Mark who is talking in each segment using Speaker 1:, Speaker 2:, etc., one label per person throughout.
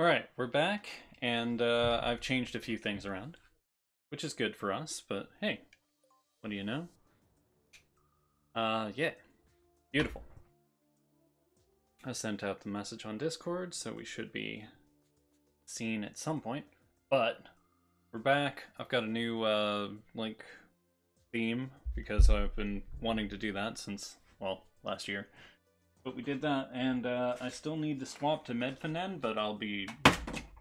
Speaker 1: All right, we're back, and uh, I've changed a few things around, which is good for us. But hey, what do you know? Uh, yeah, beautiful. I sent out the message on Discord, so we should be seen at some point. But we're back. I've got a new uh, like theme because I've been wanting to do that since well last year. But we did that, and uh, I still need to swap to Medfinan, but I'll be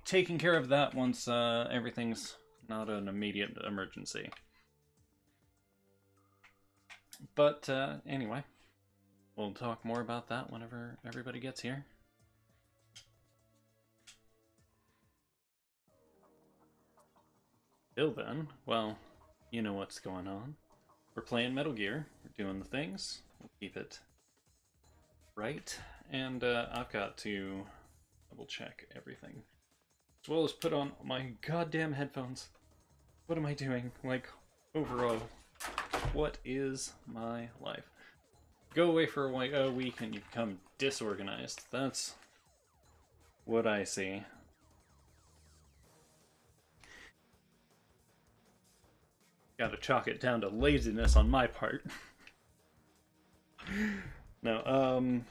Speaker 1: taking care of that once uh, everything's not an immediate emergency. But uh, anyway, we'll talk more about that whenever everybody gets here. Till then, well, you know what's going on. We're playing Metal Gear, we're doing the things, we'll keep it right, and uh, I've got to double check everything. As well as put on my goddamn headphones. What am I doing? Like, overall, what is my life? Go away for a week and you become disorganized. That's what I see. Gotta chalk it down to laziness on my part. no, um...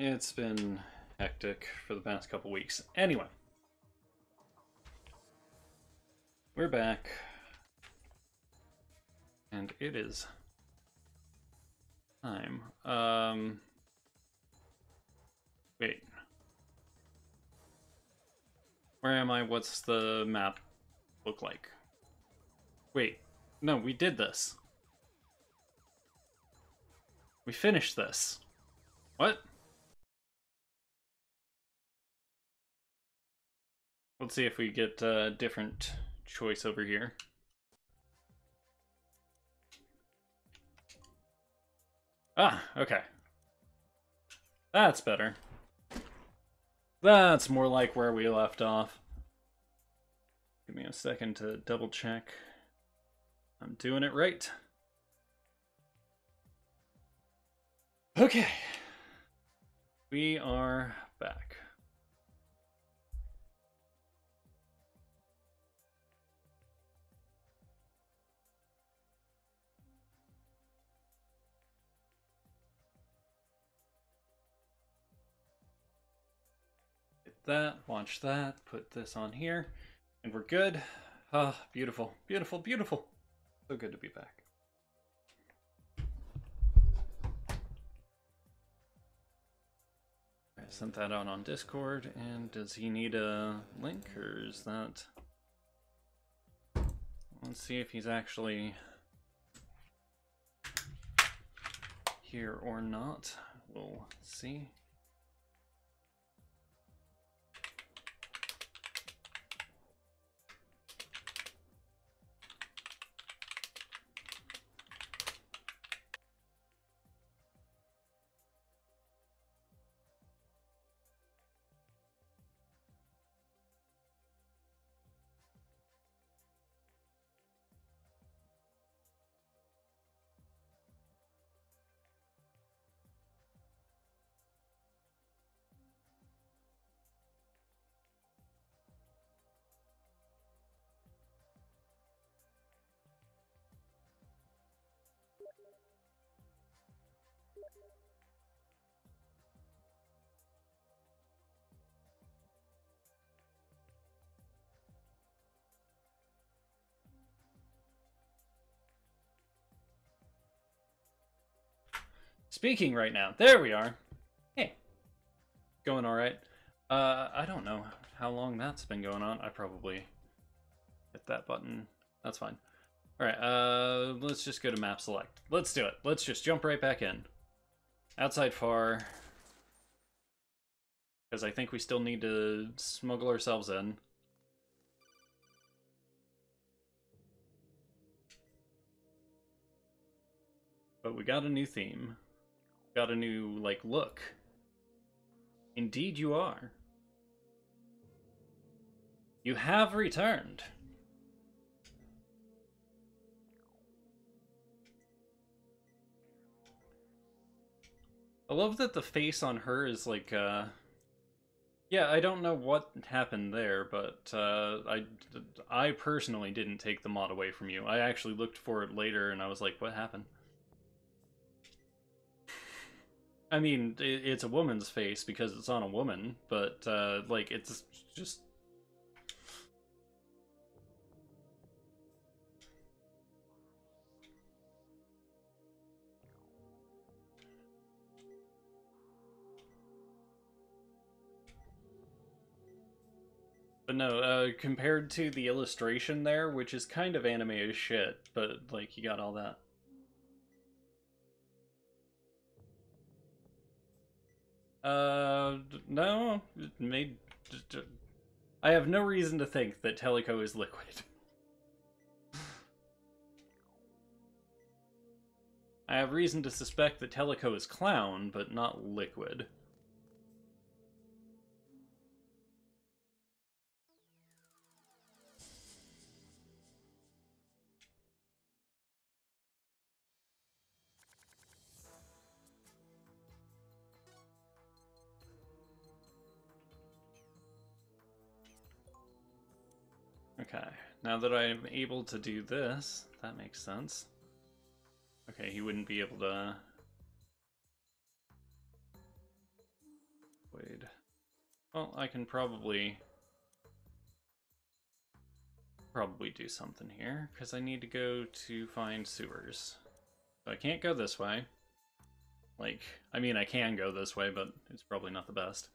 Speaker 1: It's been hectic for the past couple weeks. Anyway. We're back. And it is time. Um... Wait. Where am I? What's the map look like? Wait. No, we did this. We finished this. What? Let's see if we get a different choice over here. Ah, okay. That's better. That's more like where we left off. Give me a second to double check. I'm doing it right. Okay. We are back. That, launch that, put this on here, and we're good. Ah, oh, beautiful, beautiful, beautiful. So good to be back. I sent that out on Discord, and does he need a link, or is that... Let's see if he's actually here or not. We'll see. Speaking right now. There we are. Hey. Going alright. Uh, I don't know how long that's been going on. I probably hit that button. That's fine. Alright, uh, let's just go to map select. Let's do it. Let's just jump right back in. Outside far. Because I think we still need to smuggle ourselves in. But we got a new theme got a new, like, look. Indeed you are. You have returned. I love that the face on her is like, uh, Yeah, I don't know what happened there, but uh, I, I personally didn't take the mod away from you. I actually looked for it later, and I was like, what happened? I mean, it's a woman's face because it's on a woman, but, uh, like, it's just But no, uh, compared to the illustration there, which is kind of anime as shit, but like you got all that. Uh, no, made. I have no reason to think that Teliko is liquid. I have reason to suspect that Teliko is clown, but not liquid. Okay, now that I'm able to do this, that makes sense. Okay, he wouldn't be able to... Wait. Well, I can probably... Probably do something here, because I need to go to find sewers. So I can't go this way. Like, I mean, I can go this way, but it's probably not the best.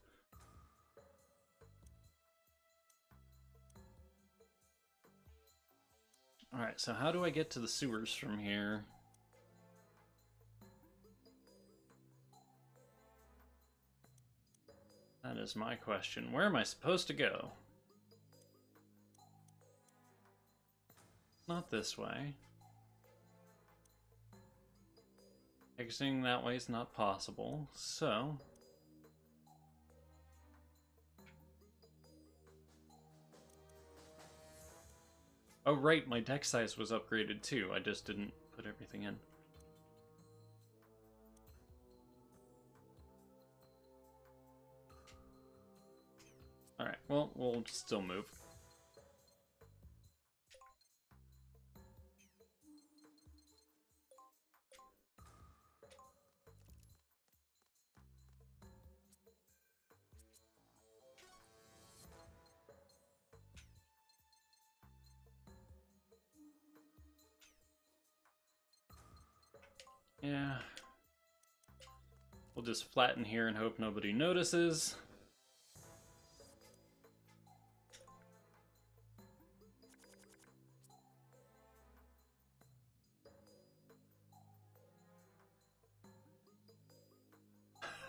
Speaker 1: Alright, so how do I get to the sewers from here? That is my question. Where am I supposed to go? Not this way. Exiting that way is not possible, so... Oh, right, my deck size was upgraded too. I just didn't put everything in. Alright, well, we'll still move. Yeah. We'll just flatten here and hope nobody notices.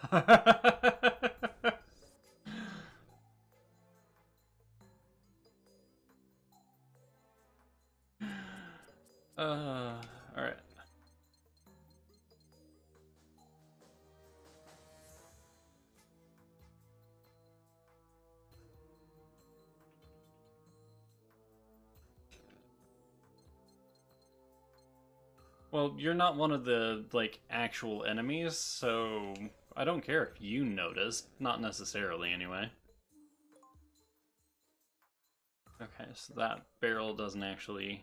Speaker 1: uh, You're not one of the, like, actual enemies, so I don't care if you notice. Not necessarily, anyway. Okay, so that barrel doesn't actually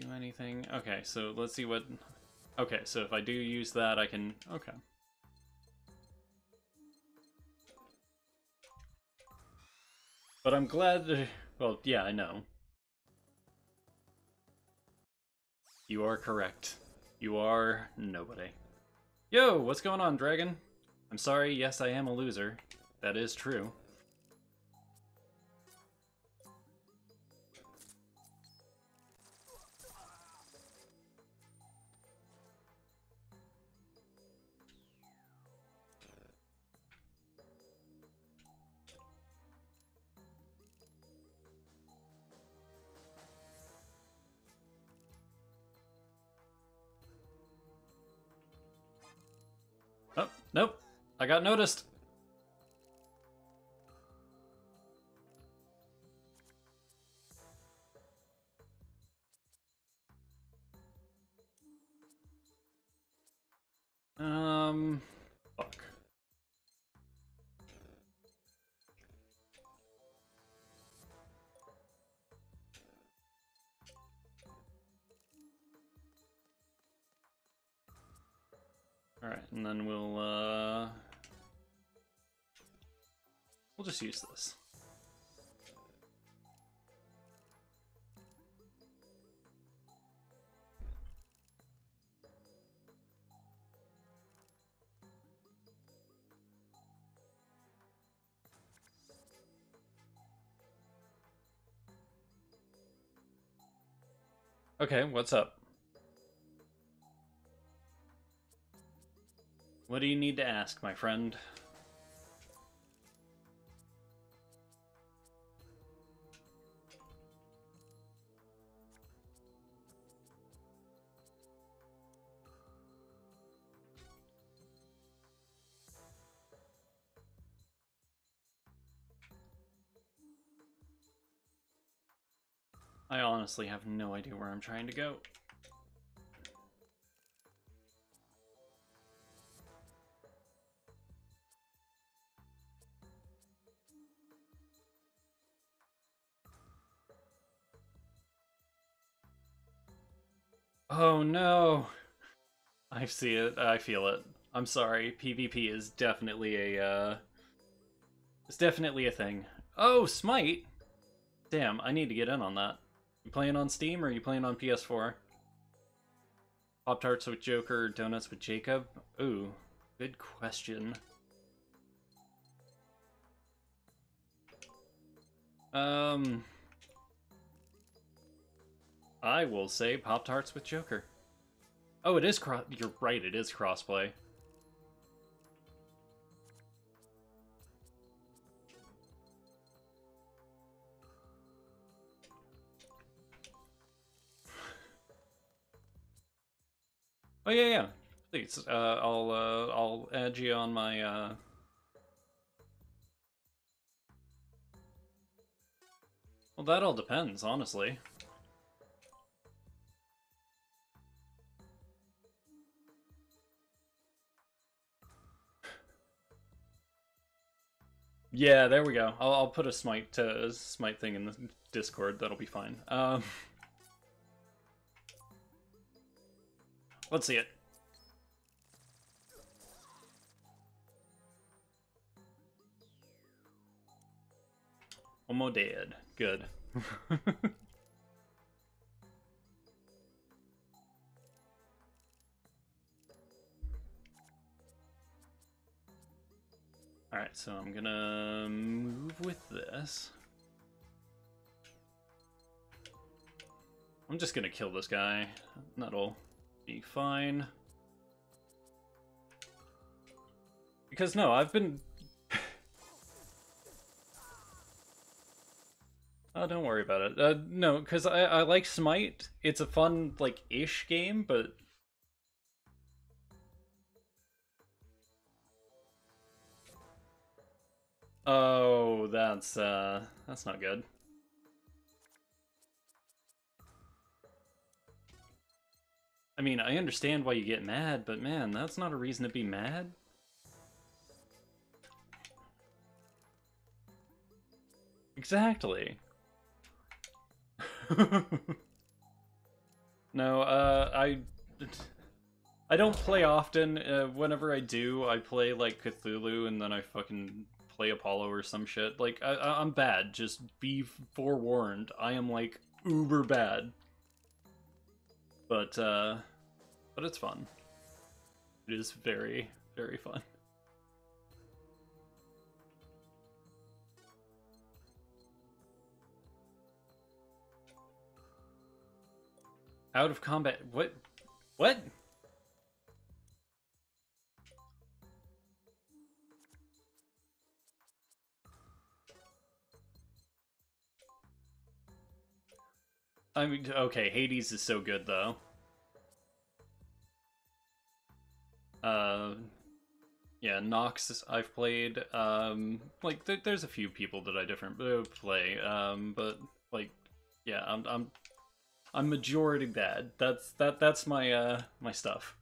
Speaker 1: do anything. Okay, so let's see what... Okay, so if I do use that, I can... Okay. But I'm glad... Well, yeah, I know. You are correct. You are nobody. Yo, what's going on, Dragon? I'm sorry, yes, I am a loser. That is true. Nope. I got noticed. Um, Alright, and then we'll, uh... We'll just use this. Okay, what's up? What do you need to ask, my friend? I honestly have no idea where I'm trying to go. Oh no! I see it. I feel it. I'm sorry. PvP is definitely a, uh... It's definitely a thing. Oh, Smite! Damn, I need to get in on that. You playing on Steam or you playing on PS4? Pop Tarts with Joker, Donuts with Jacob? Ooh, good question. Um... I will say Pop Tarts with Joker. Oh, it is cross. You're right. It is crossplay. Oh yeah, yeah. Please, uh, I'll uh, I'll add you on my. Uh... Well, that all depends, honestly. Yeah, there we go. I'll, I'll put a smite uh, smite thing in the Discord. That'll be fine. Um, let's see it. Almost dead. Good. Alright, so I'm gonna move with this. I'm just gonna kill this guy. That'll be fine. Because no, I've been... oh, don't worry about it. Uh, no, because I, I like Smite. It's a fun, like, ish game, but Oh, that's, uh, that's not good. I mean, I understand why you get mad, but man, that's not a reason to be mad. Exactly. no, uh, I... I don't play often. Uh, whenever I do, I play, like, Cthulhu, and then I fucking play Apollo or some shit. Like, I, I'm bad. Just be forewarned. I am, like, uber bad. But, uh, but it's fun. It is very, very fun. Out of combat. What? What? I mean, okay, Hades is so good though. Uh, yeah, Nox I've played. Um, like th there's a few people that I different uh, play. Um, but like, yeah, I'm I'm I'm majority bad. That's that that's my uh my stuff.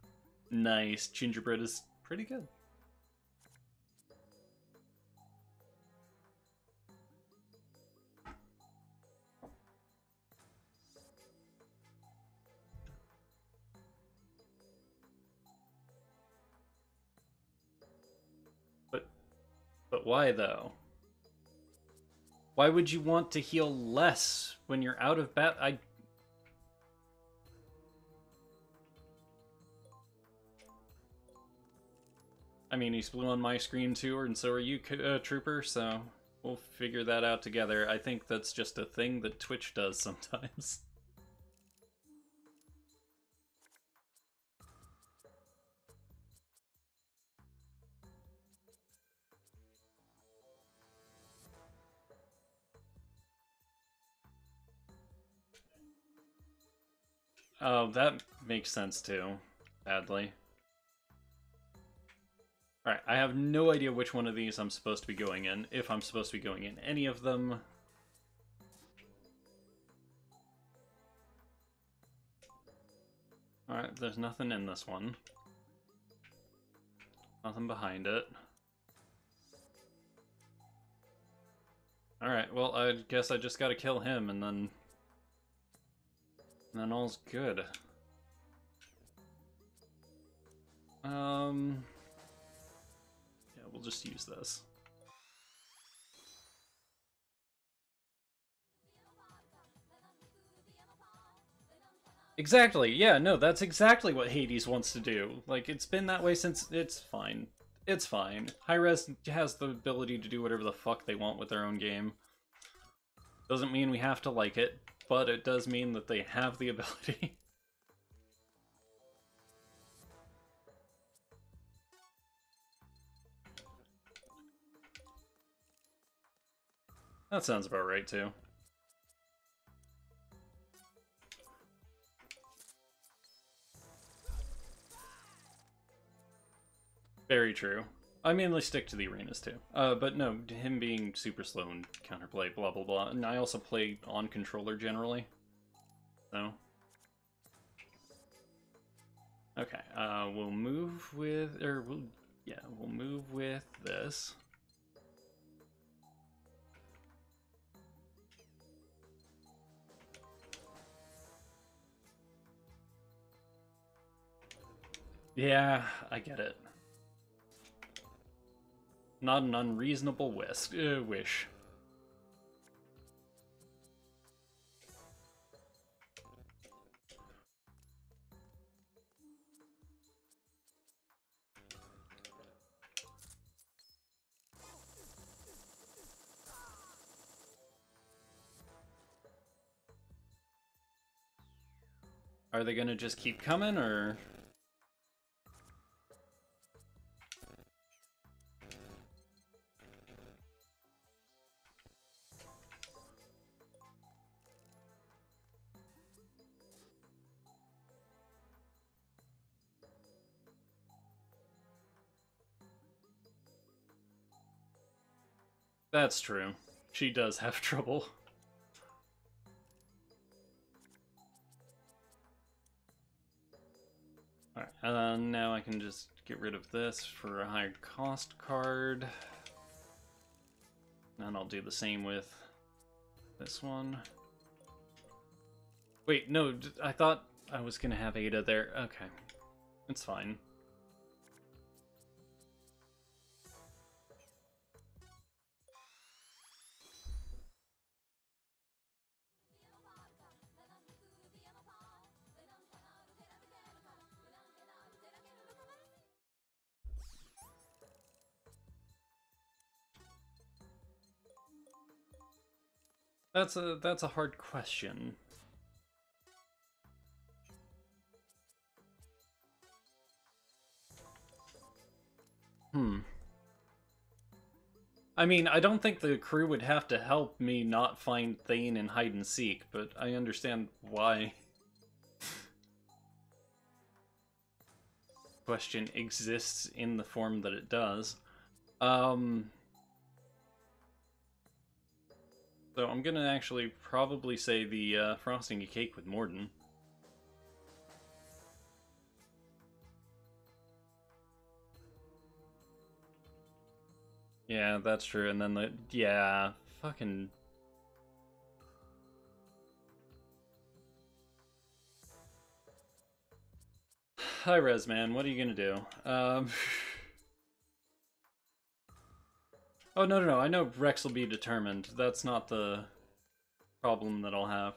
Speaker 1: Nice gingerbread is pretty good. Why though? Why would you want to heal less when you're out of bat? I. I mean, he's blue on my screen too, and so are you, uh, Trooper, so we'll figure that out together. I think that's just a thing that Twitch does sometimes. Oh, that makes sense too. Badly. Alright, I have no idea which one of these I'm supposed to be going in, if I'm supposed to be going in any of them. Alright, there's nothing in this one. Nothing behind it. Alright, well, I guess I just gotta kill him and then and then all's good. Um, yeah, we'll just use this. Exactly, yeah, no, that's exactly what Hades wants to do. Like, it's been that way since... It's fine. It's fine. Hi-Rez has the ability to do whatever the fuck they want with their own game. Doesn't mean we have to like it, but it does mean that they have the ability. that sounds about right, too. Very true. I mainly stick to the arenas too. Uh, but no, him being super slow and counterplay, blah blah blah. And I also play on controller generally. So. Okay, uh, we'll move with, or we'll, yeah, we'll move with this. Yeah, I get it. Not an unreasonable wish. Uh, wish. Are they gonna just keep coming, or...? That's true. She does have trouble. Alright, uh, now I can just get rid of this for a higher cost card. And I'll do the same with this one. Wait, no, I thought I was gonna have Ada there. Okay, it's fine. That's a that's a hard question. Hmm. I mean, I don't think the crew would have to help me not find Thane in hide and seek, but I understand why. question exists in the form that it does. Um, So I'm gonna actually probably say the uh, frosting a cake with Mordin. Yeah, that's true. And then the yeah, fucking. Hi-Rez man. What are you gonna do? Um. Oh, no, no, no. I know Wrex will be determined. That's not the problem that I'll have.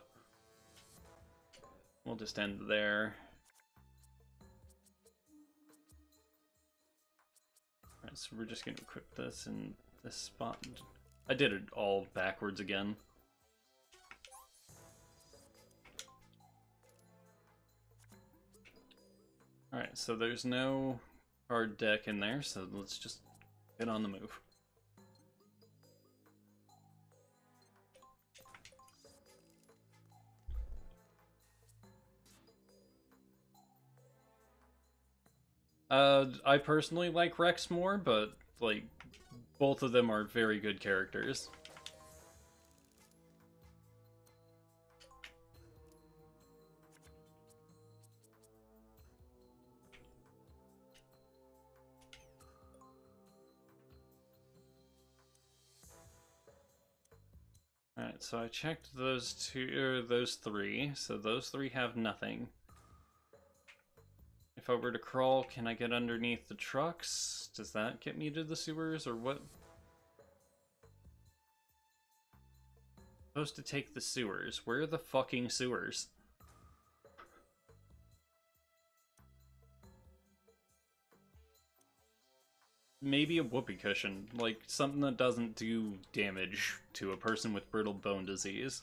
Speaker 1: We'll just end there. Alright, so we're just going to equip this in this spot. I did it all backwards again. Alright, so there's no card deck in there, so let's just get on the move. Uh, I personally like Wrex more, but, like, both of them are very good characters. Alright, so I checked those two, or those three, so those three have nothing. If I were to crawl, can I get underneath the trucks? Does that get me to the sewers, or what? Supposed to take the sewers. Where are the fucking sewers? maybe a whoopee cushion, like something that doesn't do damage to a person with brittle bone disease.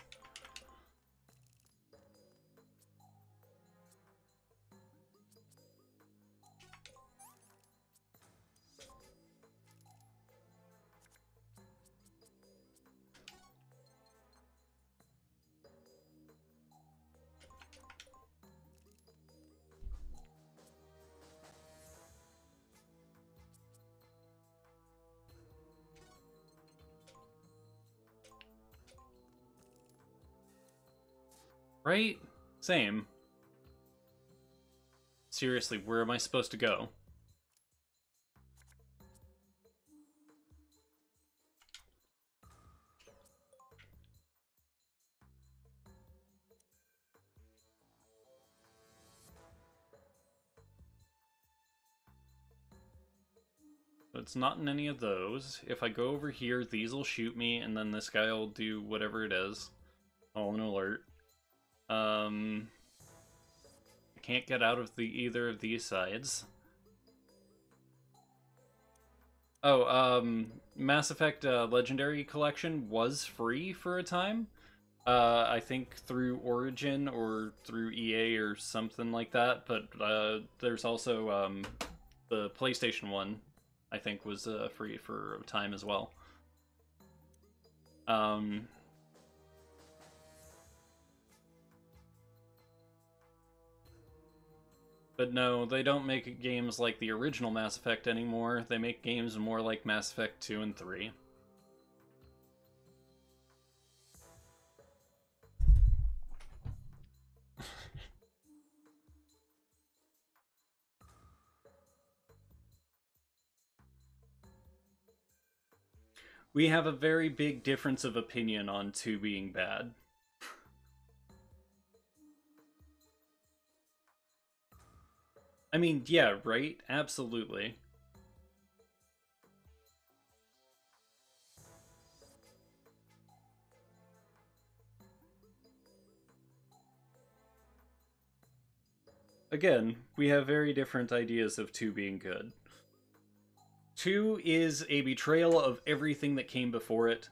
Speaker 1: Right? Same. Seriously, where am I supposed to go? it's not in any of those. If I go over here, these will shoot me, and then this guy will do whatever it is. Oh, an alert. Um, I can't get out of the either of these sides. Oh, um, Mass Effect uh, Legendary Collection was free for a time. Uh, I think through Origin or through EA or something like that. But uh, there's also um, the PlayStation one. I think was uh, free for a time as well. Um, But no, they don't make games like the original Mass Effect anymore. They make games more like Mass Effect 2 and 3. we have a very big difference of opinion on 2 being bad. I mean, yeah, right? Absolutely. Again, we have very different ideas of 2 being good. 2 is a betrayal of everything that came before it.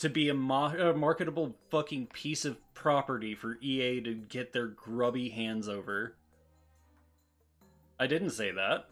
Speaker 1: To be a, a marketable fucking piece of property for EA to get their grubby hands over. I didn't say that.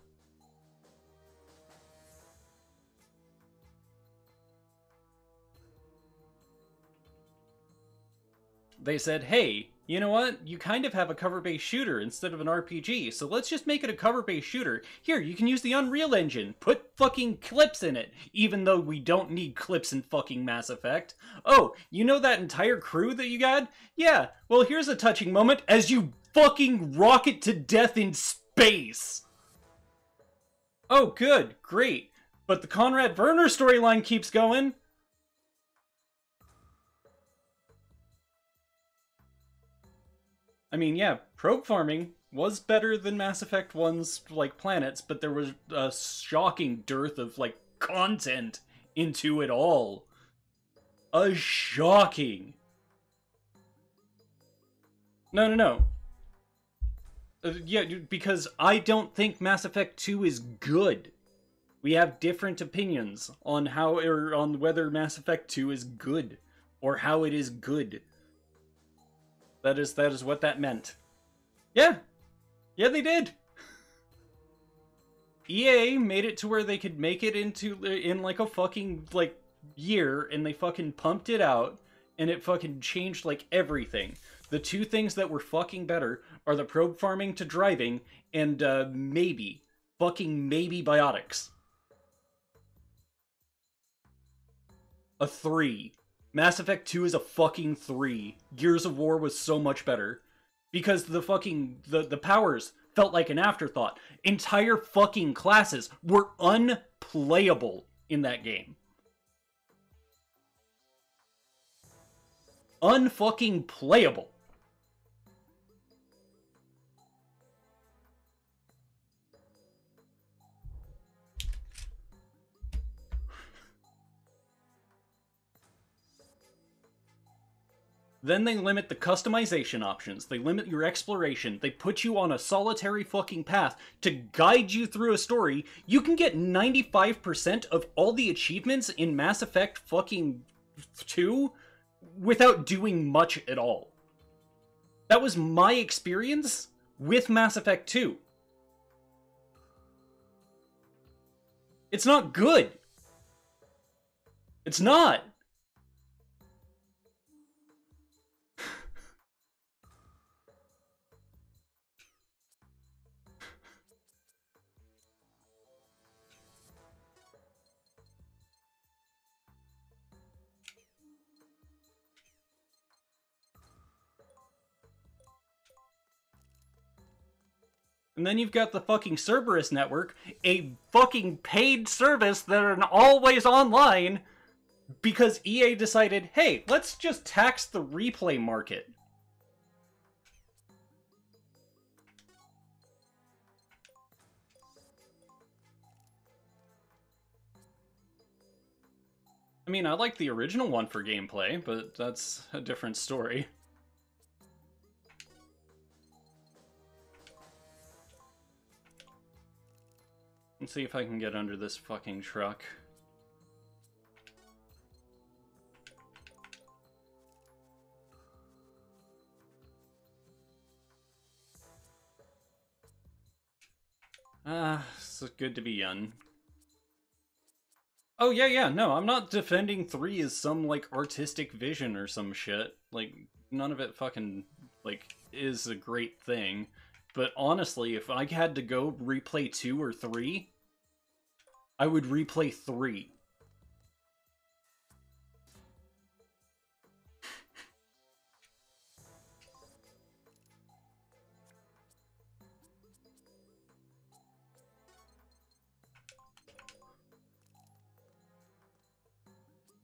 Speaker 1: They said, hey, you know what? You kind of have a cover-based shooter instead of an RPG, so let's just make it a cover-based shooter. Here, you can use the Unreal Engine. Put fucking clips in it, even though we don't need clips in fucking Mass Effect. Oh, you know that entire crew that you got? Yeah, well here's a touching moment as you fucking rocket to death in space space. Oh, good, great. But the Conrad Werner storyline keeps going. I mean, yeah, probe farming was better than Mass Effect 1's, like, planets, but there was a shocking dearth of, like, content into it all. A shocking. No, no, no. Uh, yeah, because I don't think Mass Effect 2 is good. We have different opinions on how or on whether Mass Effect 2 is good or how it is good. That is that is what that meant. Yeah. Yeah, they did. EA made it to where they could make it into in like a fucking like year and they fucking pumped it out and it fucking changed like everything. The two things that were fucking better are the probe farming to driving and uh maybe fucking maybe biotics. A 3. Mass Effect 2 is a fucking 3. Gears of War was so much better because the fucking the the powers felt like an afterthought. Entire fucking classes were unplayable in that game. Unfucking playable. Then they limit the customization options. They limit your exploration. They put you on a solitary fucking path to guide you through a story. You can get 95% of all the achievements in Mass Effect fucking 2 without doing much at all. That was my experience with Mass Effect 2. It's not good. It's not. And then you've got the fucking Cerberus network, a fucking paid service that are always online because EA decided, hey, let's just tax the replay market. I mean, I like the original one for gameplay, but that's a different story. Let's see if I can get under this fucking truck. Ah, it's good to be young. Oh, yeah, yeah, no, I'm not defending 3 as some, like, artistic vision or some shit. Like, none of it fucking, like, is a great thing. But honestly, if I had to go replay 2 or 3, I would replay 3.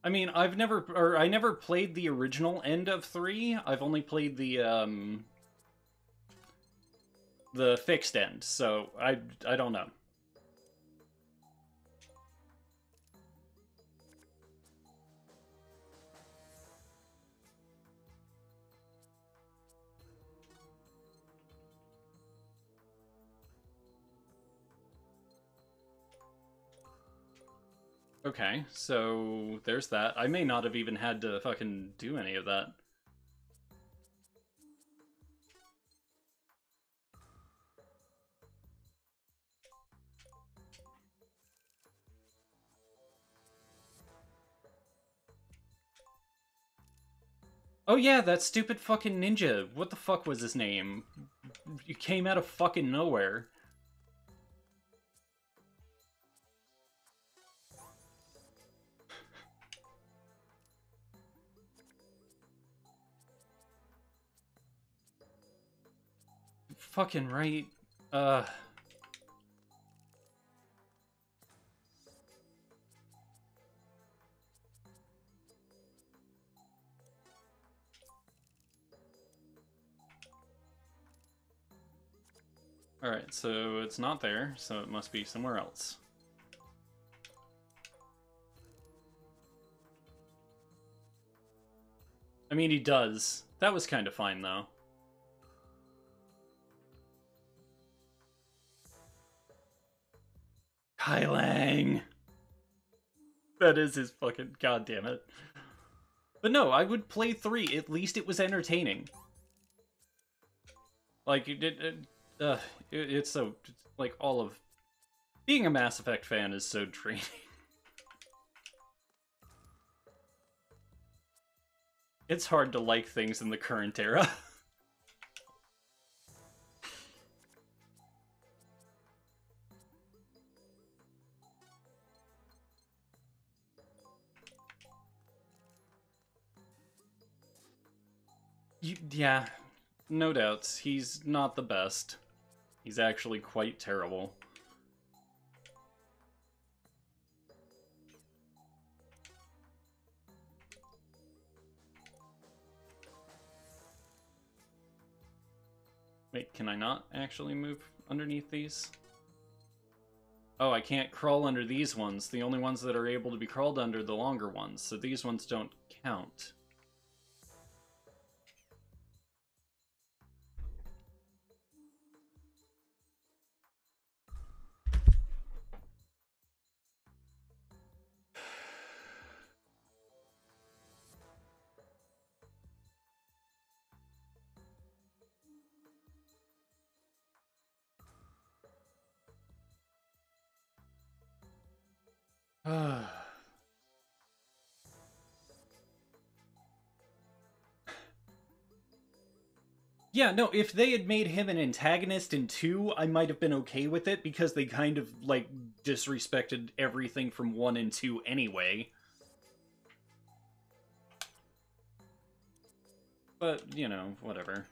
Speaker 1: I mean, I've never, or I never played the original end of 3. I've only played the, um, the fixed end, so I I don't know. Okay, so there's that. I may not have even had to fucking do any of that. Oh yeah, that stupid fucking ninja. What the fuck was his name? You came out of fucking nowhere. fucking right. Uh. Alright, so it's not there, so it must be somewhere else. I mean, he does. That was kind of fine, though. Kai Lang. That is his fucking goddamn it. But no, I would play three. At least it was entertaining. Like it, it, uh, it it's so like all of being a Mass Effect fan is so draining. it's hard to like things in the current era. You, yeah, no doubts. He's not the best. He's actually quite terrible. Wait, can I not actually move underneath these? Oh, I can't crawl under these ones. The only ones that are able to be crawled under the longer ones, so these ones don't count. yeah, no, if they had made him an antagonist in 2, I might have been okay with it because they kind of, like, disrespected everything from 1 and 2 anyway. But, you know, whatever.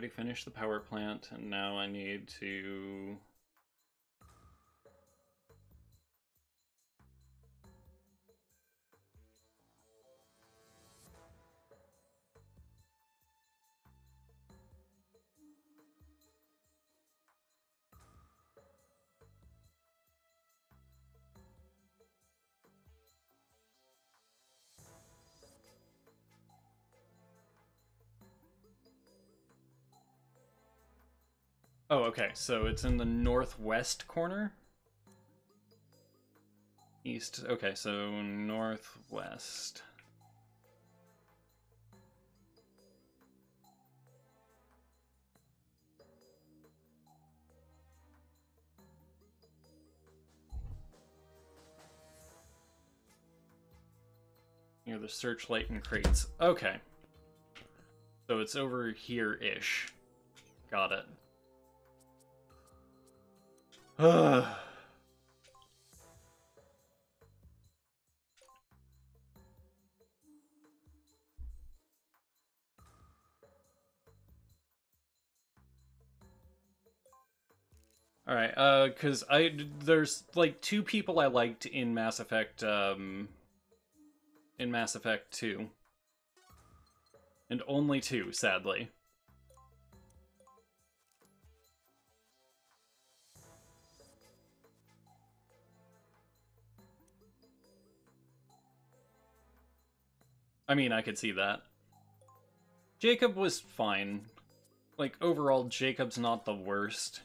Speaker 1: Already finished the power plant, and now I need to... Oh, okay. So it's in the northwest corner? East. Okay, so northwest. Near the searchlight and crates. Okay. So it's over here-ish. Got it. All right, uh, because I there's like two people I liked in Mass Effect, um, in Mass Effect Two, and only two, sadly. I mean, I could see that. Jacob was fine. Like, overall, Jacob's not the worst.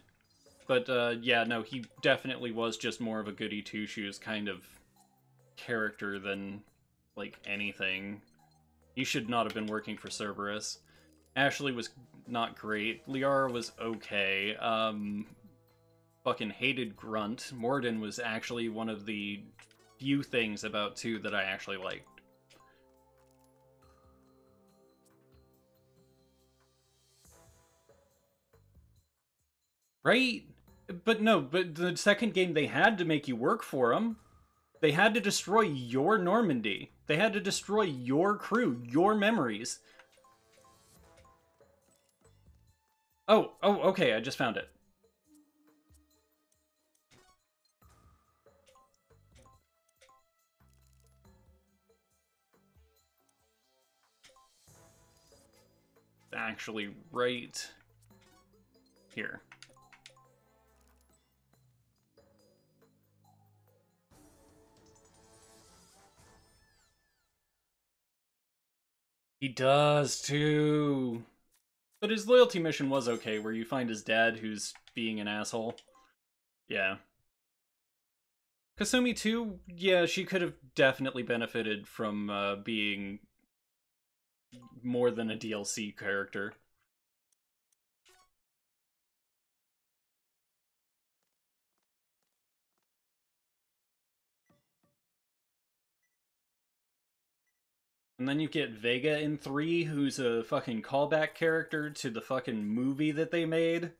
Speaker 1: But, uh, yeah, no, he definitely was just more of a goody two-shoes kind of character than, like, anything. He should not have been working for Cerberus. Ashley was not great. Liara was okay. Um, fucking hated Grunt. Mordin was actually one of the few things about 2 that I actually liked. Right? But no, but the second game they had to make you work for them. They had to destroy your Normandy. They had to destroy your crew, your memories. Oh, oh, okay, I just found it. Actually, right here. He does too. But his loyalty mission was okay, where you find his dad who's being an asshole. Yeah. Kasumi too, yeah, she could have definitely benefited from uh, being more than a DLC character. And then you get Vega in 3, who's a fucking callback character to the fucking movie that they made.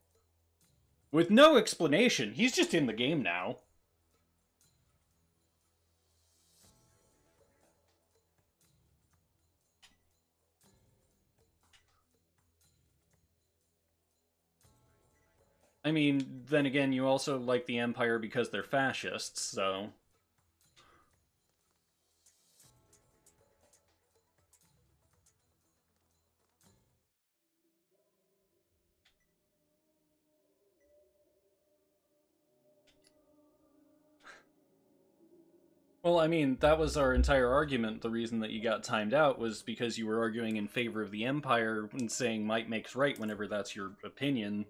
Speaker 1: With no explanation. He's just in the game now. I mean, then again, you also like the Empire because they're fascists, so... Well, I mean, that was our entire argument. The reason that you got timed out was because you were arguing in favor of the Empire and saying might makes right whenever that's your opinion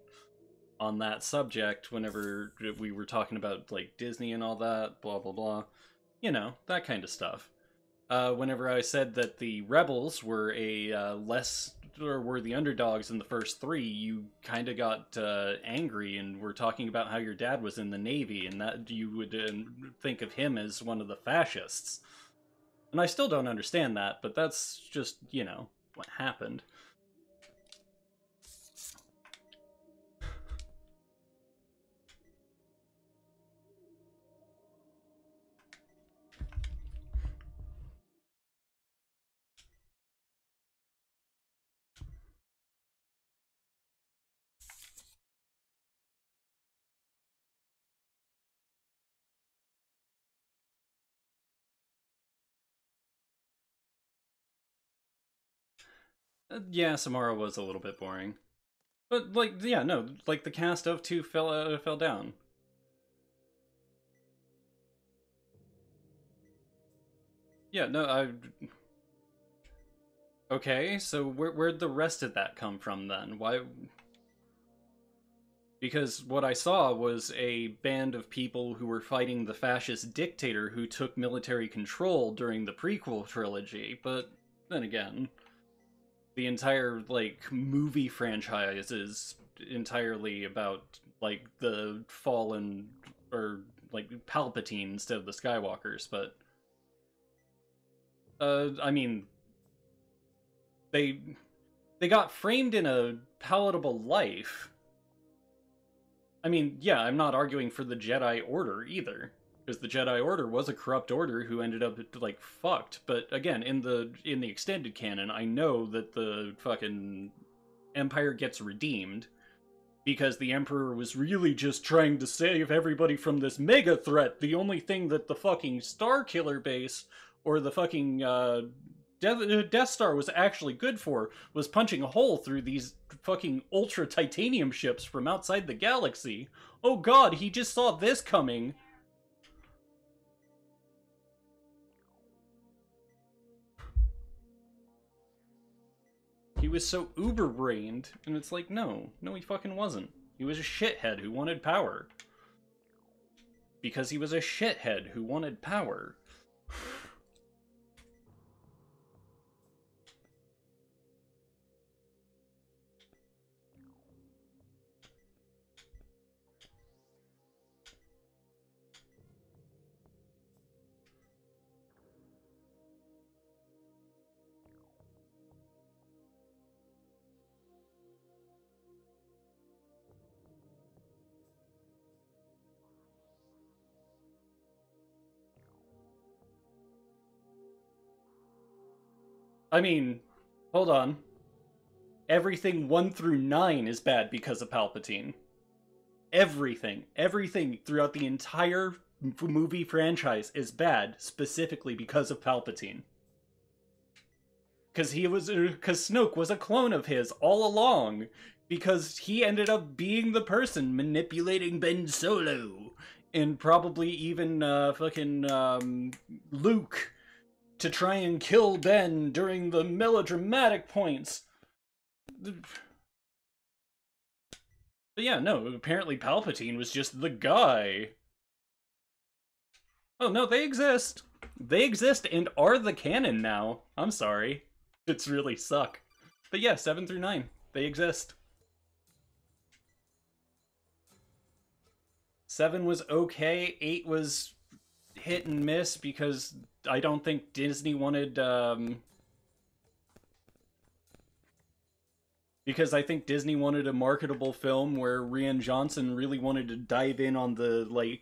Speaker 1: on that subject, whenever we were talking about, like, Disney and all that, blah, blah, blah. You know, that kind of stuff. Uh, whenever I said that the Rebels were a uh, less or were the underdogs in the first three, you kind of got uh, angry and were talking about how your dad was in the Navy and that you would uh, think of him as one of the fascists. And I still don't understand that, but that's just, you know, what happened. Uh, yeah, Samara was a little bit boring. But, like, yeah, no, like, the cast of 2 fell, uh, fell down. Yeah, no, I... Okay, so where, where'd the rest of that come from, then? Why... Because what I saw was a band of people who were fighting the fascist dictator who took military control during the prequel trilogy, but then again the entire like movie franchise is entirely about like the fallen or like Palpatine instead of the Skywalkers, but uh I mean they they got framed in a palatable life. I mean, yeah, I'm not arguing for the Jedi Order either because the Jedi Order was a corrupt order who ended up like fucked. But again, in the in the extended canon, I know that the fucking Empire gets redeemed because the Emperor was really just trying to save everybody from this mega threat. The only thing that the fucking Star Killer base or the fucking uh, Death, Death Star was actually good for was punching a hole through these fucking ultra titanium ships from outside the galaxy. Oh god, he just saw this coming He was so uber brained, and it's like, no, no, he fucking wasn't. He was a shithead who wanted power. Because he was a shithead who wanted power. I mean, hold on. Everything 1 through 9 is bad because of Palpatine. Everything, everything throughout the entire movie franchise is bad specifically because of Palpatine. because he was because Snoke was a clone of his all along because he ended up being the person manipulating Ben Solo and probably even uh, fucking um, Luke to try and kill Ben during the melodramatic points. But yeah, no, apparently Palpatine was just the guy. Oh no, they exist. They exist and are the canon now. I'm sorry. It's really suck. But yeah, 7 through 9, they exist. 7 was okay, 8 was hit and miss because I don't think Disney wanted um because I think Disney wanted a marketable film where Rian Johnson really wanted to dive in on the like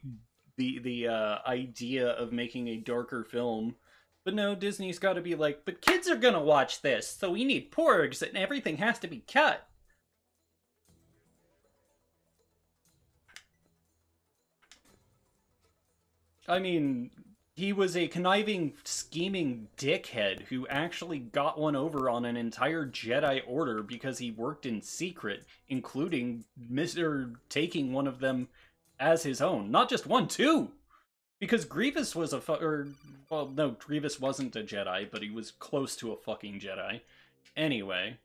Speaker 1: the the uh, idea of making a darker film. But no, Disney's got to be like, but kids are gonna watch this, so we need porgs and everything has to be cut. I mean, he was a conniving, scheming dickhead who actually got one over on an entire Jedi Order because he worked in secret, including Mr. taking one of them as his own. Not just one, two! Because Grievous was a fu- or well, no, Grievous wasn't a Jedi, but he was close to a fucking Jedi. Anyway,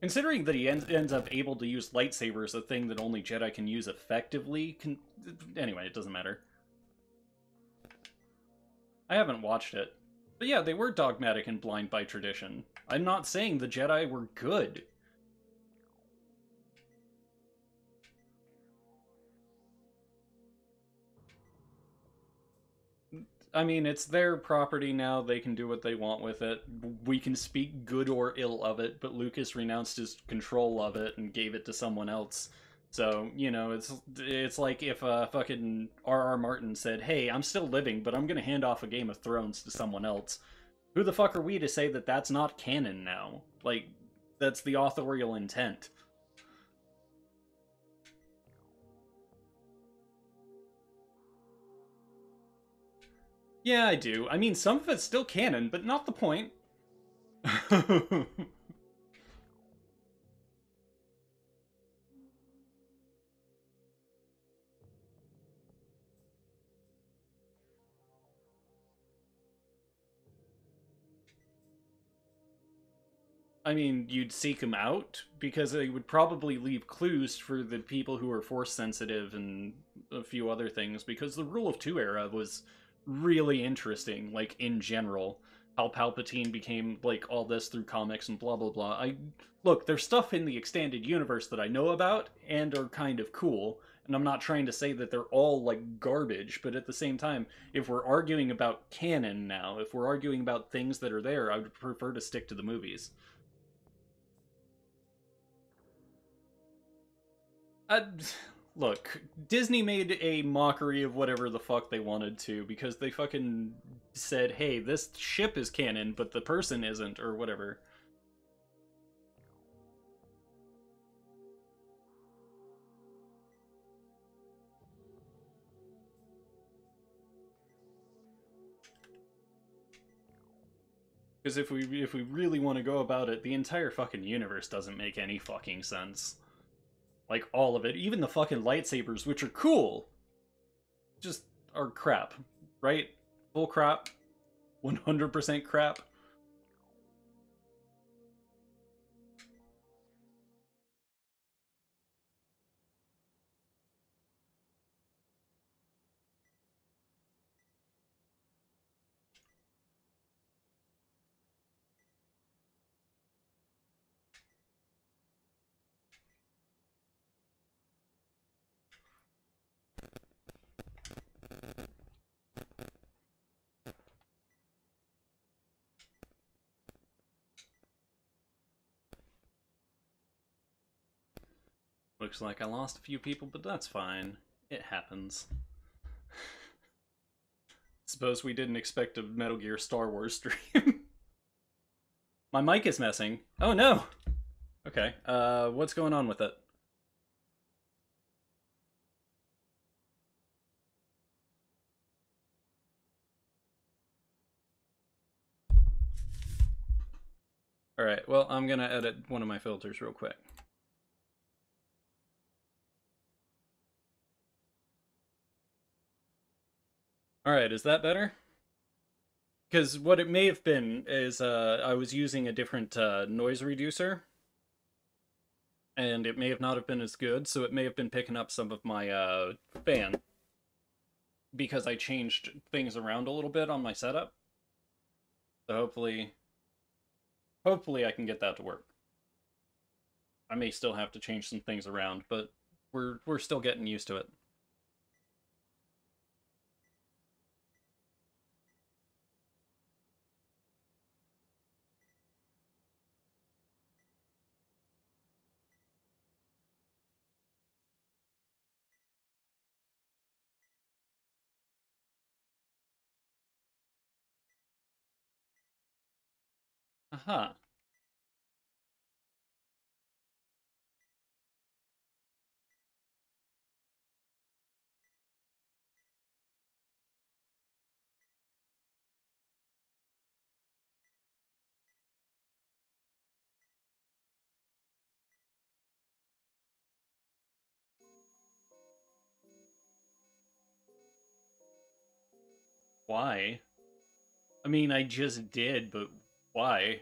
Speaker 1: considering that he ends, ends up able to use lightsabers, a thing that only Jedi can use effectively, can anyway, it doesn't matter. I haven't watched it. But yeah, they were dogmatic and blind by tradition. I'm not saying the Jedi were good. I mean, it's their property now. They can do what they want with it. We can speak good or ill of it, but Lucas renounced his control of it and gave it to someone else. So you know, it's it's like if uh, fucking R.R. Martin said, "Hey, I'm still living, but I'm gonna hand off a Game of Thrones to someone else." Who the fuck are we to say that that's not canon now? Like, that's the authorial intent. Yeah, I do. I mean, some of it's still canon, but not the point. I mean, you'd seek them out because they would probably leave clues for the people who are force sensitive and a few other things because the Rule of Two era was really interesting, like in general. How Palpatine became like all this through comics and blah blah blah. I look, there's stuff in the extended universe that I know about and are kind of cool, and I'm not trying to say that they're all like garbage, but at the same time, if we're arguing about canon now, if we're arguing about things that are there, I would prefer to stick to the movies. Uh, look, Disney made a mockery of whatever the fuck they wanted to because they fucking said, "Hey, this ship is canon, but the person isn't," or whatever. Because if we if we really want to go about it, the entire fucking universe doesn't make any fucking sense. Like all of it, even the fucking lightsabers, which are cool, just are crap, right? Full crap, 100% crap. Looks like I lost a few people, but that's fine. It happens. Suppose we didn't expect a Metal Gear Star Wars stream. My mic is messing. Oh no! Okay, uh, what's going on with it? Alright, well, I'm gonna edit one of my filters real quick. Alright, is that better? Because what it may have been is uh, I was using a different uh, noise reducer. And it may have not have been as good, so it may have been picking up some of my uh, fan. Because I changed things around a little bit on my setup. So hopefully... Hopefully I can get that to work. I may still have to change some things around, but we're we're still getting used to it. Aha. Why? I mean, I just did, but why?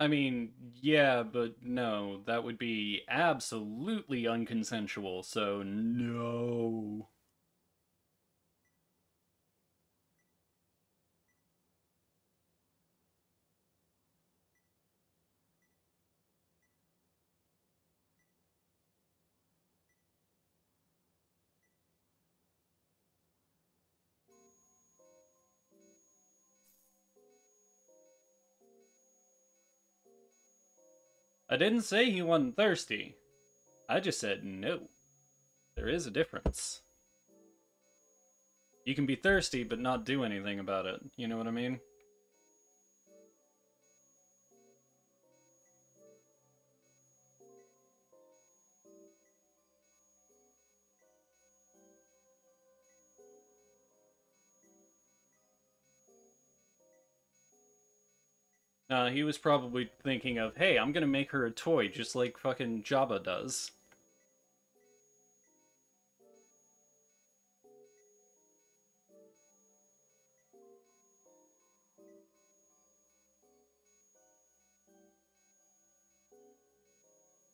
Speaker 1: I mean, yeah, but no, that would be absolutely unconsensual, so no. I didn't say he wasn't thirsty. I just said no. There is a difference. You can be thirsty but not do anything about it. You know what I mean? Uh, he was probably thinking of, hey, I'm gonna make her a toy just like fucking Jabba does.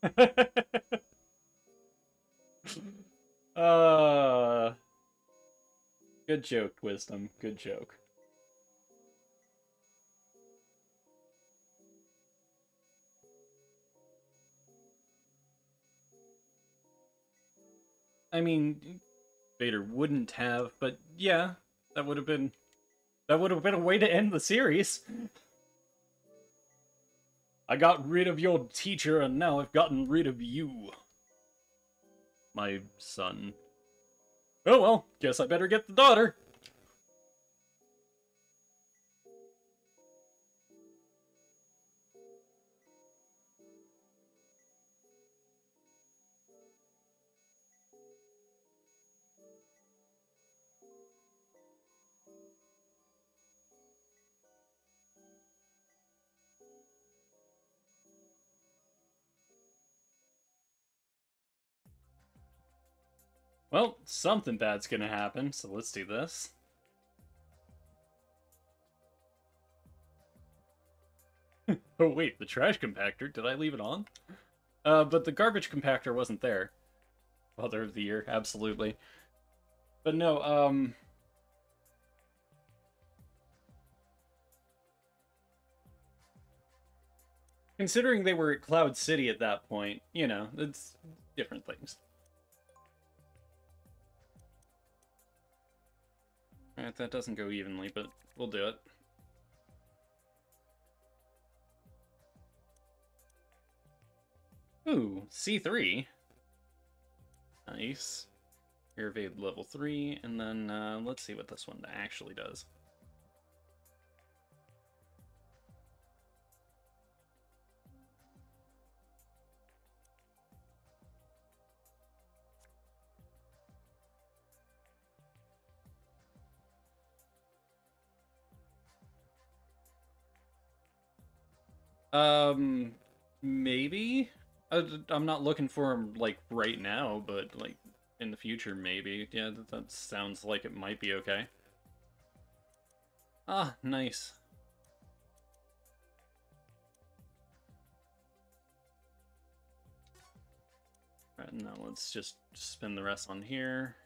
Speaker 1: uh, good joke, Wisdom. Good joke. I mean, Vader wouldn't have, but yeah, that would have been that would have been a way to end the series. I got rid of your teacher and now I've gotten rid of you. My son. Oh well, guess I better get the daughter. Well, something bad's gonna happen, so let's do this. oh wait, the trash compactor, did I leave it on? Uh, but the garbage compactor wasn't there. Father of the year, absolutely. But no, um... Considering they were at Cloud City at that point, you know, it's different things. Alright, that doesn't go evenly, but we'll do it. Ooh, C3. Nice. Evade level 3, and then uh, let's see what this one actually does. Um, maybe. I'm not looking for him like right now, but like in the future, maybe. Yeah, that, that sounds like it might be okay. Ah, nice. Alright, now let's just spin the rest on here.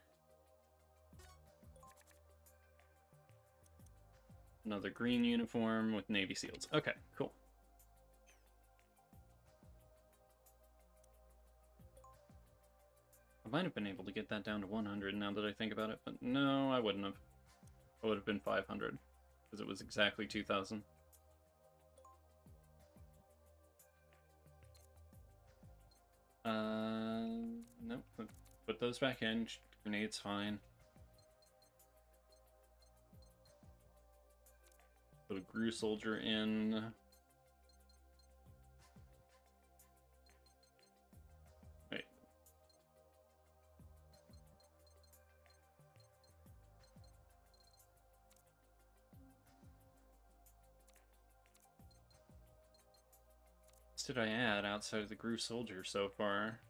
Speaker 1: Another green uniform with Navy SEALs. Okay, cool. I might have been able to get that down to 100 now that I think about it, but no, I wouldn't have. It would have been 500, because it was exactly 2,000. Uh, nope. Put those back in. Grenade's fine. Put a GRU soldier in. Did I add outside of the GRU Soldier so far?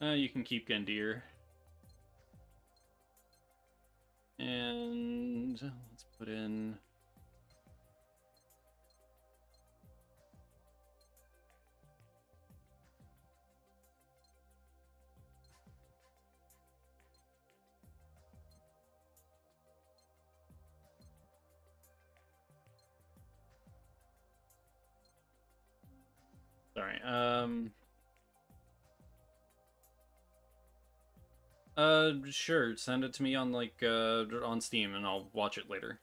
Speaker 1: Uh, you can keep Gundyr. And let's put in Sorry. Um. Uh, sure. Send it to me on like uh on Steam, and I'll watch it later.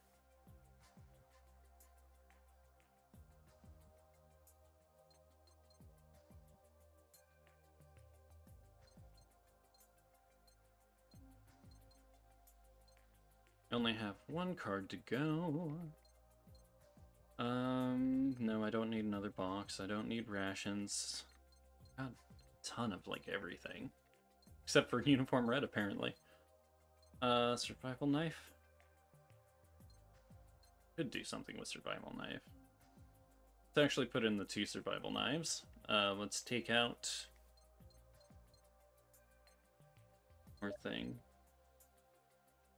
Speaker 1: only have one card to go. Um, no, I don't need another box. I don't need rations. Got a ton of, like, everything. Except for Uniform Red, apparently. Uh, Survival Knife? Could do something with Survival Knife. Let's actually put in the two Survival Knives. Uh, let's take out... More thing.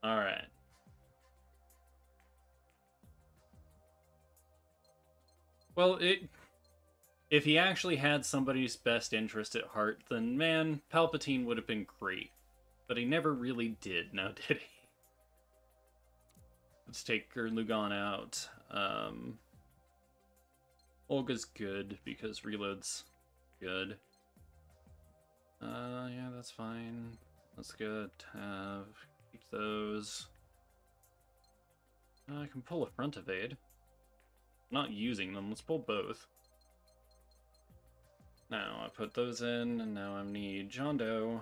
Speaker 1: Alright. Well, it if he actually had somebody's best interest at heart, then man, Palpatine would have been great. But he never really did, now did he? Let's take Lugan out. Um, Olga's good because reload's good. Uh, yeah, that's fine. Let's get have keep those. Uh, I can pull a front evade not using them. Let's pull both. Now, I put those in, and now I need John Doe,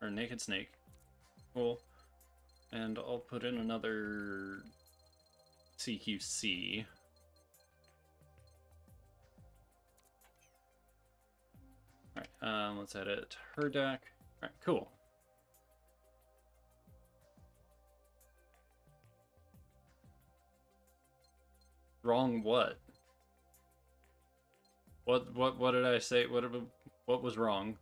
Speaker 1: or Naked Snake. Cool. And I'll put in another CQC. Alright, um, let's edit her deck. Alright, cool. Wrong what? What what what did I say? What what was wrong?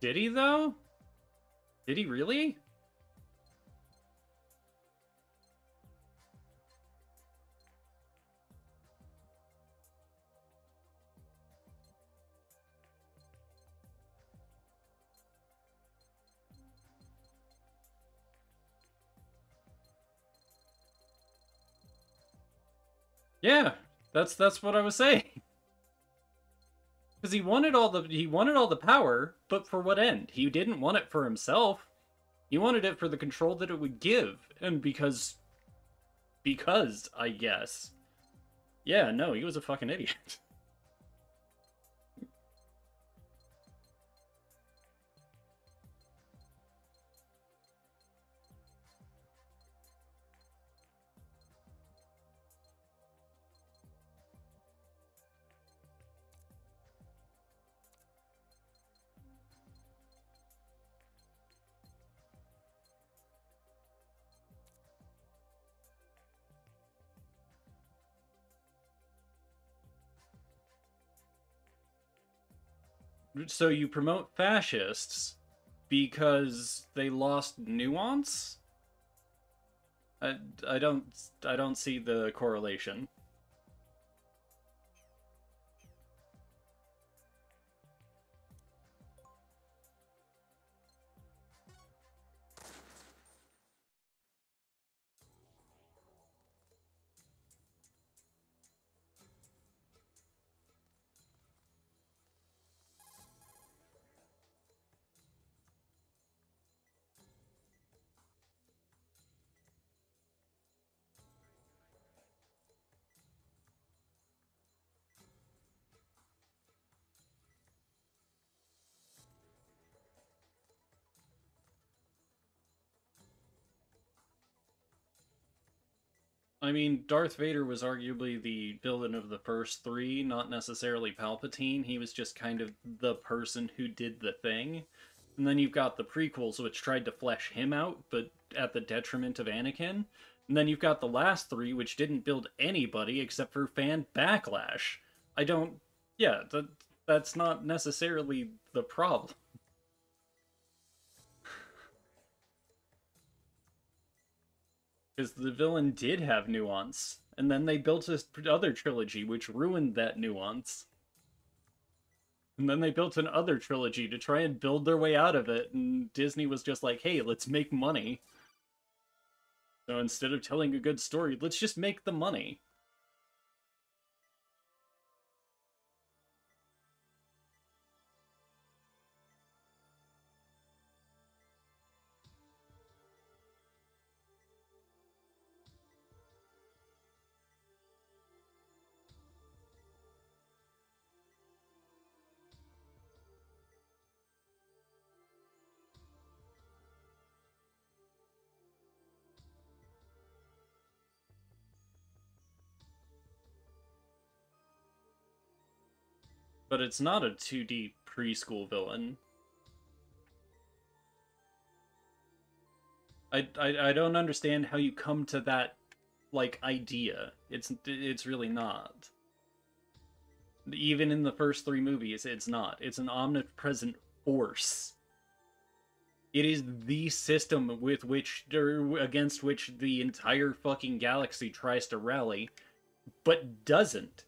Speaker 1: Did he though? Did he really? Yeah, that's that's what I was saying. Because he wanted all the he wanted all the power, but for what end? He didn't want it for himself. He wanted it for the control that it would give, and because because I guess. Yeah, no, he was a fucking idiot. so you promote fascists because they lost nuance? I, I don't I don't see the correlation. I mean, Darth Vader was arguably the villain of the first three, not necessarily Palpatine. He was just kind of the person who did the thing. And then you've got the prequels, which tried to flesh him out, but at the detriment of Anakin. And then you've got the last three, which didn't build anybody except for fan backlash. I don't. Yeah, that, that's not necessarily the problem. Because the villain did have nuance, and then they built this other trilogy which ruined that nuance. And then they built another trilogy to try and build their way out of it, and Disney was just like, hey, let's make money. So instead of telling a good story, let's just make the money. But it's not a 2D preschool villain. I, I I don't understand how you come to that like idea. It's it's really not. Even in the first 3 movies, it's not. It's an omnipresent force. It is the system with which against which the entire fucking galaxy tries to rally but doesn't.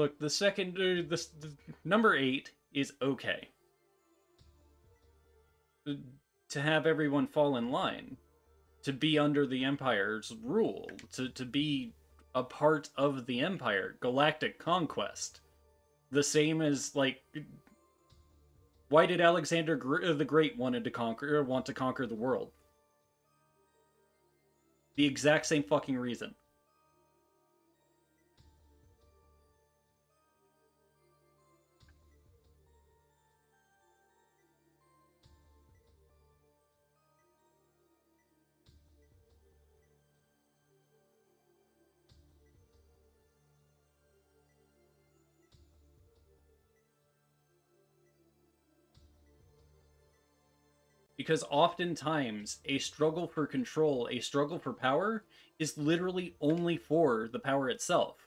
Speaker 1: Look, the second, uh, the, number eight is okay. To have everyone fall in line, to be under the Empire's rule, to to be a part of the Empire, galactic conquest. The same as like, why did Alexander uh, the Great wanted to conquer want to conquer the world? The exact same fucking reason. Because oftentimes a struggle for control, a struggle for power, is literally only for the power itself.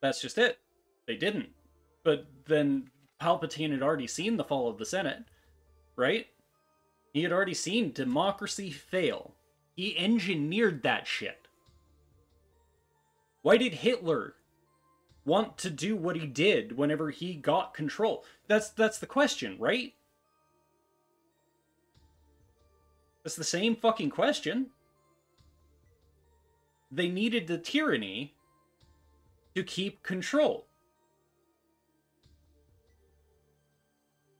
Speaker 1: That's just it. They didn't. But then Palpatine had already seen the fall of the Senate, right? He had already seen democracy fail. He engineered that shit. Why did Hitler want to do what he did whenever he got control? That's that's the question, right? That's the same fucking question. They needed the tyranny to keep control.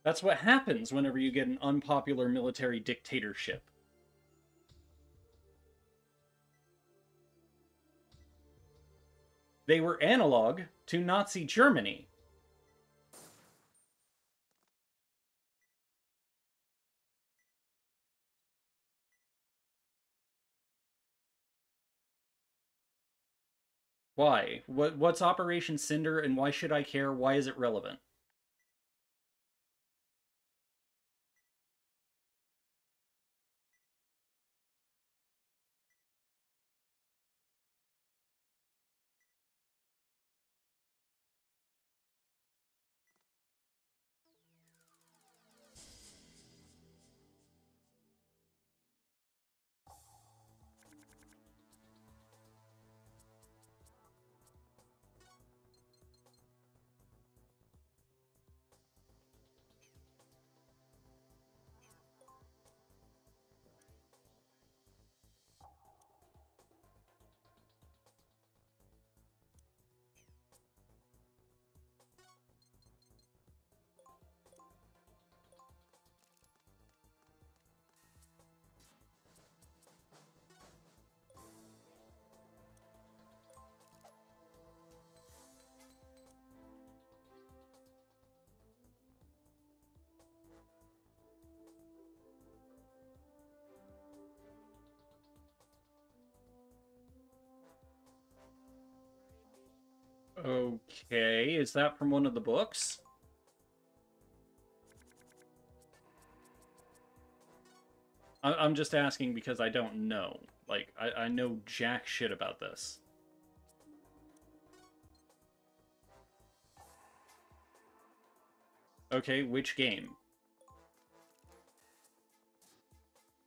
Speaker 1: That's what happens whenever you get an unpopular military dictatorship. They were analog to Nazi Germany. Why? What what's Operation Cinder and why should I care? Why is it relevant? Okay, is that from one of the books? I am just asking because I don't know. Like, I, I know jack shit about this. Okay, which game?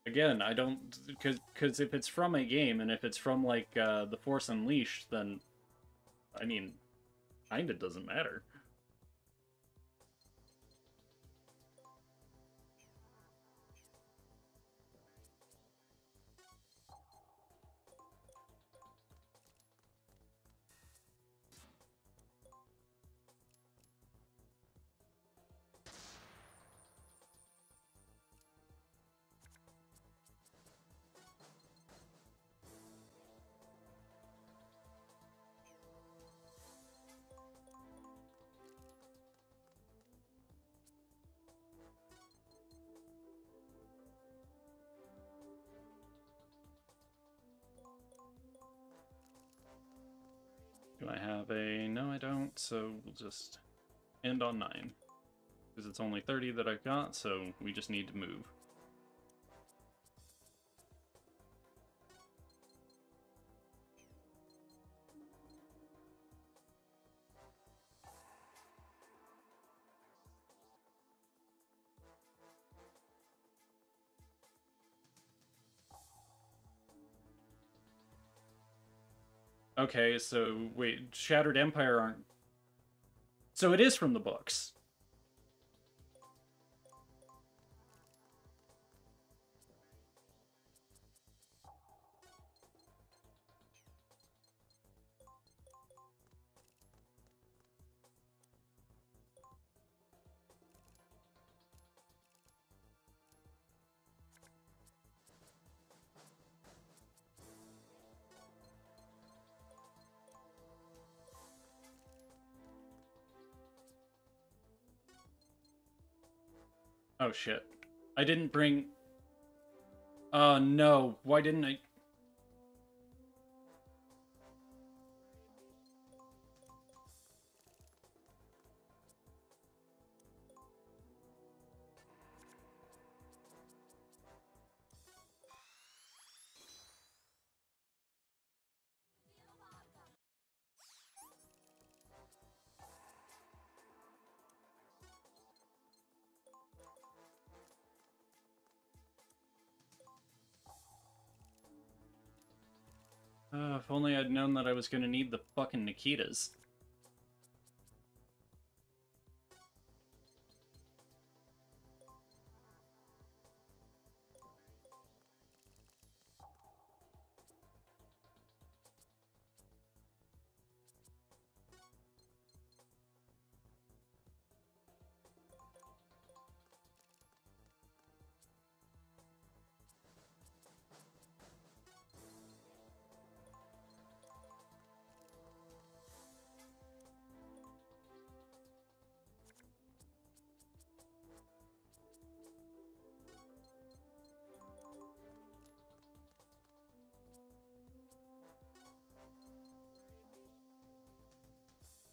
Speaker 1: Again, I don't... Because if it's from a game, and if it's from, like, uh, The Force Unleashed, then... I mean, kinda doesn't matter. So we'll just end on 9. Because it's only 30 that I've got, so we just need to move. Okay, so wait, Shattered Empire aren't. So it is from the books. Shit. I didn't bring... Oh no, why didn't I... Uh, if only I'd known that I was gonna need the fucking Nikitas.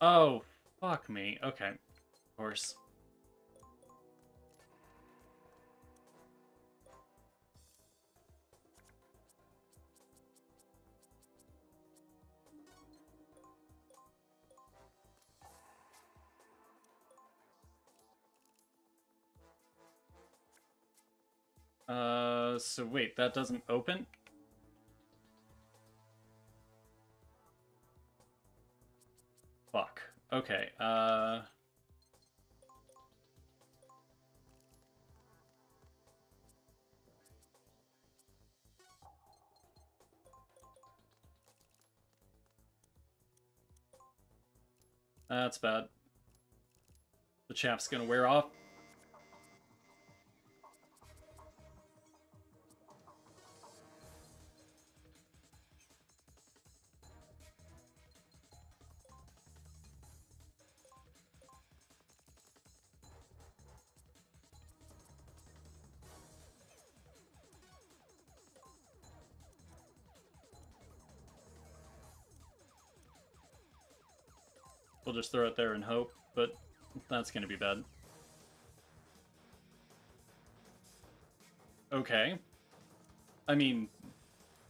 Speaker 1: Oh, fuck me. Okay. Of course. Uh, so wait, that doesn't open? Okay, uh... That's bad. The chap's gonna wear off. We'll just throw it there and hope, but that's gonna be bad. Okay. I mean,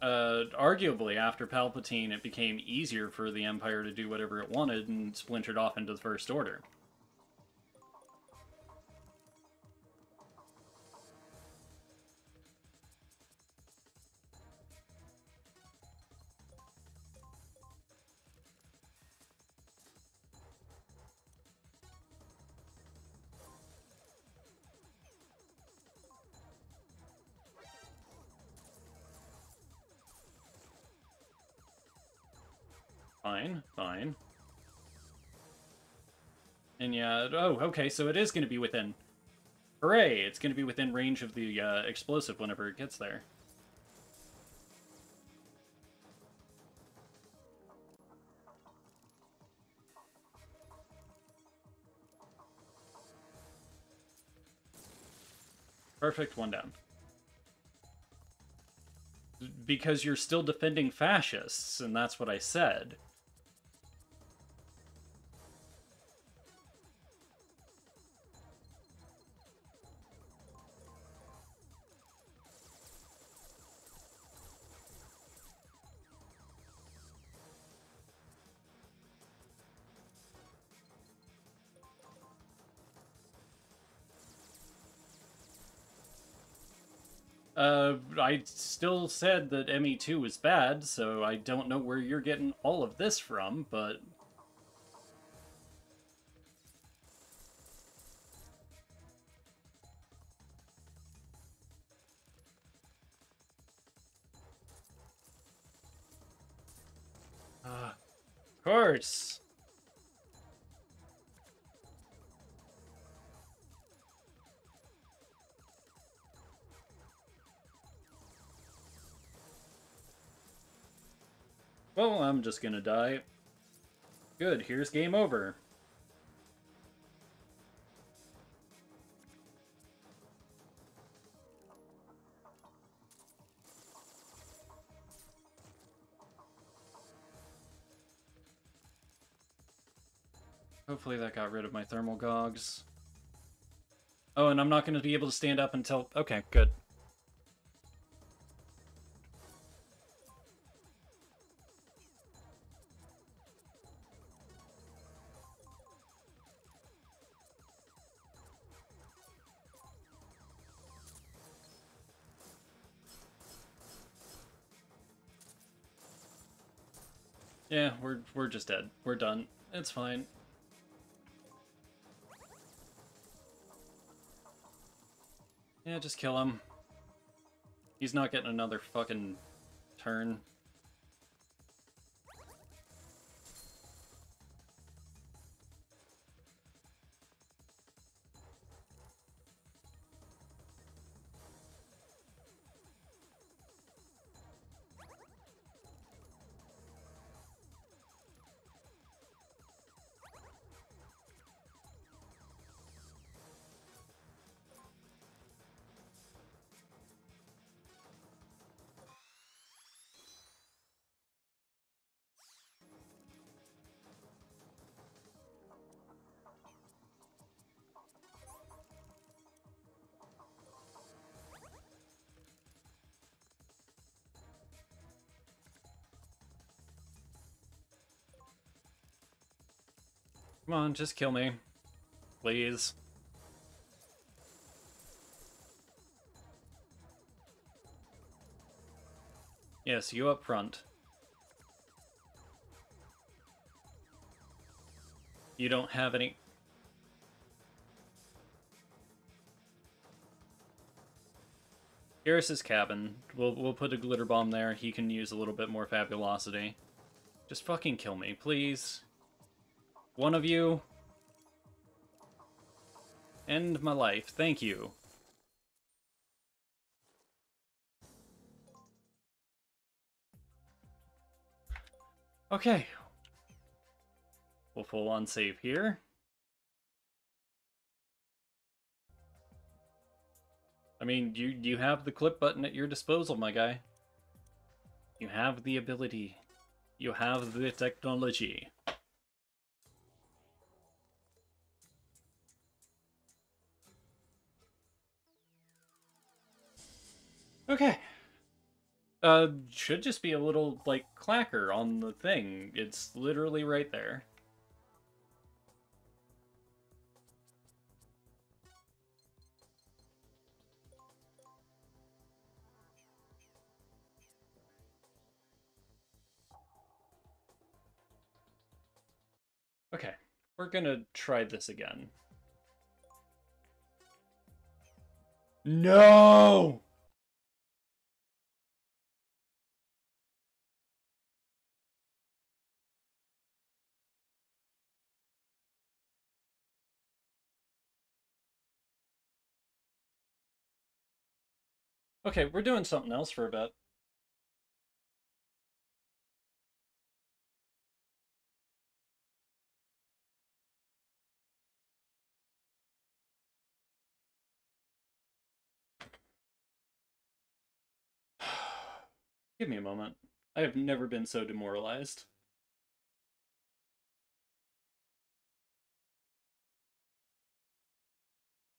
Speaker 1: uh, arguably, after Palpatine, it became easier for the Empire to do whatever it wanted and splintered off into the First Order. Yeah, oh, okay, so it is going to be within... Hooray! It's going to be within range of the uh, explosive whenever it gets there. Perfect, one down. Because you're still defending fascists, and that's what I said. I still said that ME2 was bad, so I don't know where you're getting all of this from, but... Uh, of course! Well, I'm just gonna die. Good, here's game over. Hopefully that got rid of my thermal gogs. Oh, and I'm not going to be able to stand up until... Okay, good. We're just dead. We're done. It's fine. Yeah, just kill him. He's not getting another fucking turn. Come on, just kill me. Please. Yes, you up front. You don't have any... Here's his cabin. We'll, we'll put a glitter bomb there. He can use a little bit more fabulosity. Just fucking kill me, please. One of you. End my life. Thank you. Okay. We'll full on save here. I mean, you you have the clip button at your disposal, my guy. You have the ability. You have the technology. Okay. Uh, should just be a little, like, clacker on the thing. It's literally right there. Okay, we're gonna try this again. No! Okay, we're doing something else for a bit. Give me a moment. I have never been so demoralized.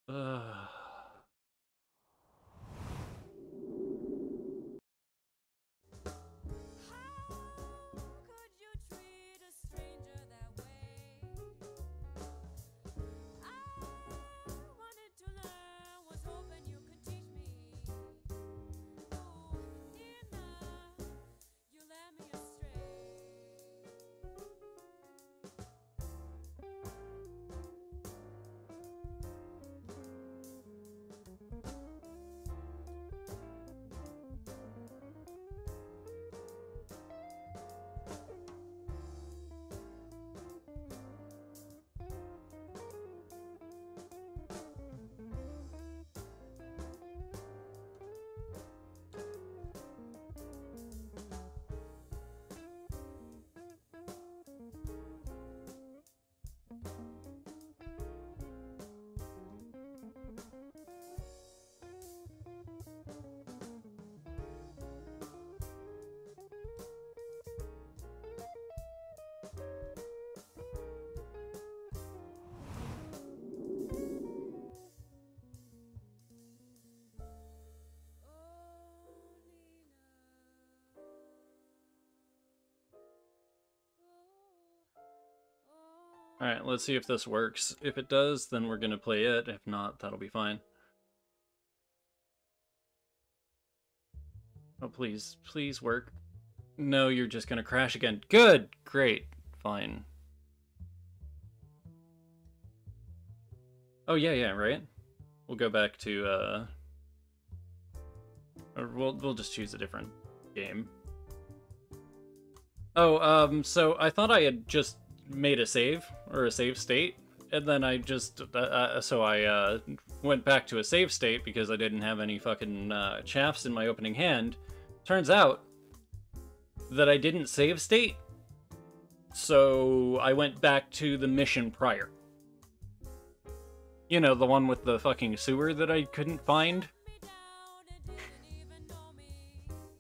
Speaker 1: Ugh. Alright, let's see if this works. If it does, then we're gonna play it. If not, that'll be fine. Oh, please, please work. No, you're just gonna crash again. Good! Great. Fine. Oh, yeah, yeah, right? We'll go back to, uh... Or we'll, we'll just choose a different game. Oh, um, so I thought I had just made a save or a save state, and then I just uh, uh, so I uh, went back to a save state because I didn't have any fucking uh, chaffs in my opening hand. Turns out that I didn't save state, so I went back to the mission prior. You know, the one with the fucking sewer that I couldn't find.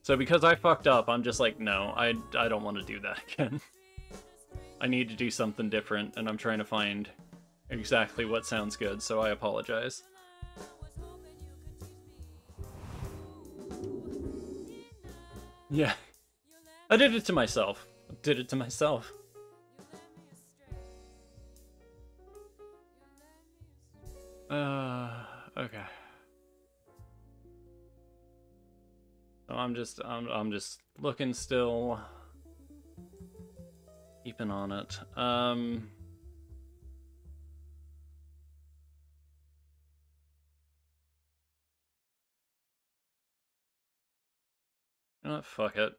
Speaker 1: So because I fucked up, I'm just like, no, I, I don't want to do that again. I need to do something different, and I'm trying to find exactly what sounds good, so I apologize. Yeah. I did it to myself. I did it to myself. Uh, okay. So I'm just, I'm, I'm just looking still, keeping on it. Um. You know? Fuck it.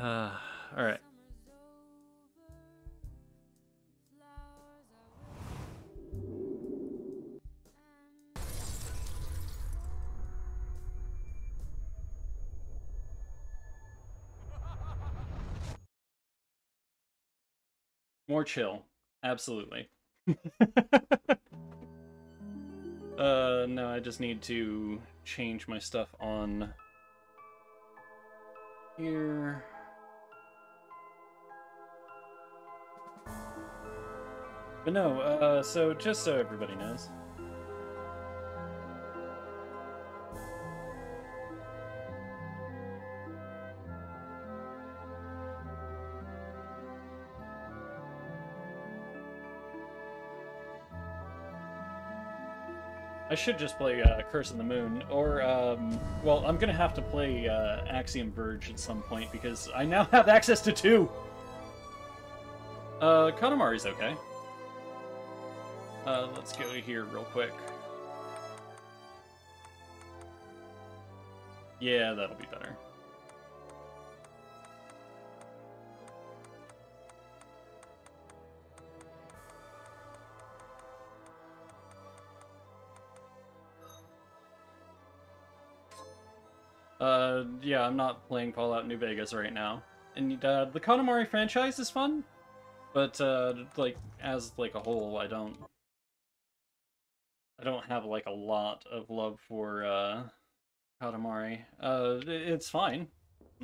Speaker 1: Uh, all right. More chill. Absolutely. uh, no, I just need to change my stuff on here. But no, uh, so just so everybody knows. I should just play uh, Curse of the Moon, or, um, well, I'm gonna have to play uh, Axiom Verge at some point because I now have access to two! Uh, Katamari's okay. Uh, let's go here real quick. Yeah, that'll be better. Yeah, I'm not playing Fallout New Vegas right now. And uh, the Katamari franchise is fun, but uh, like as like a whole, I don't, I don't have like a lot of love for uh, Katamari. Uh, it's fine,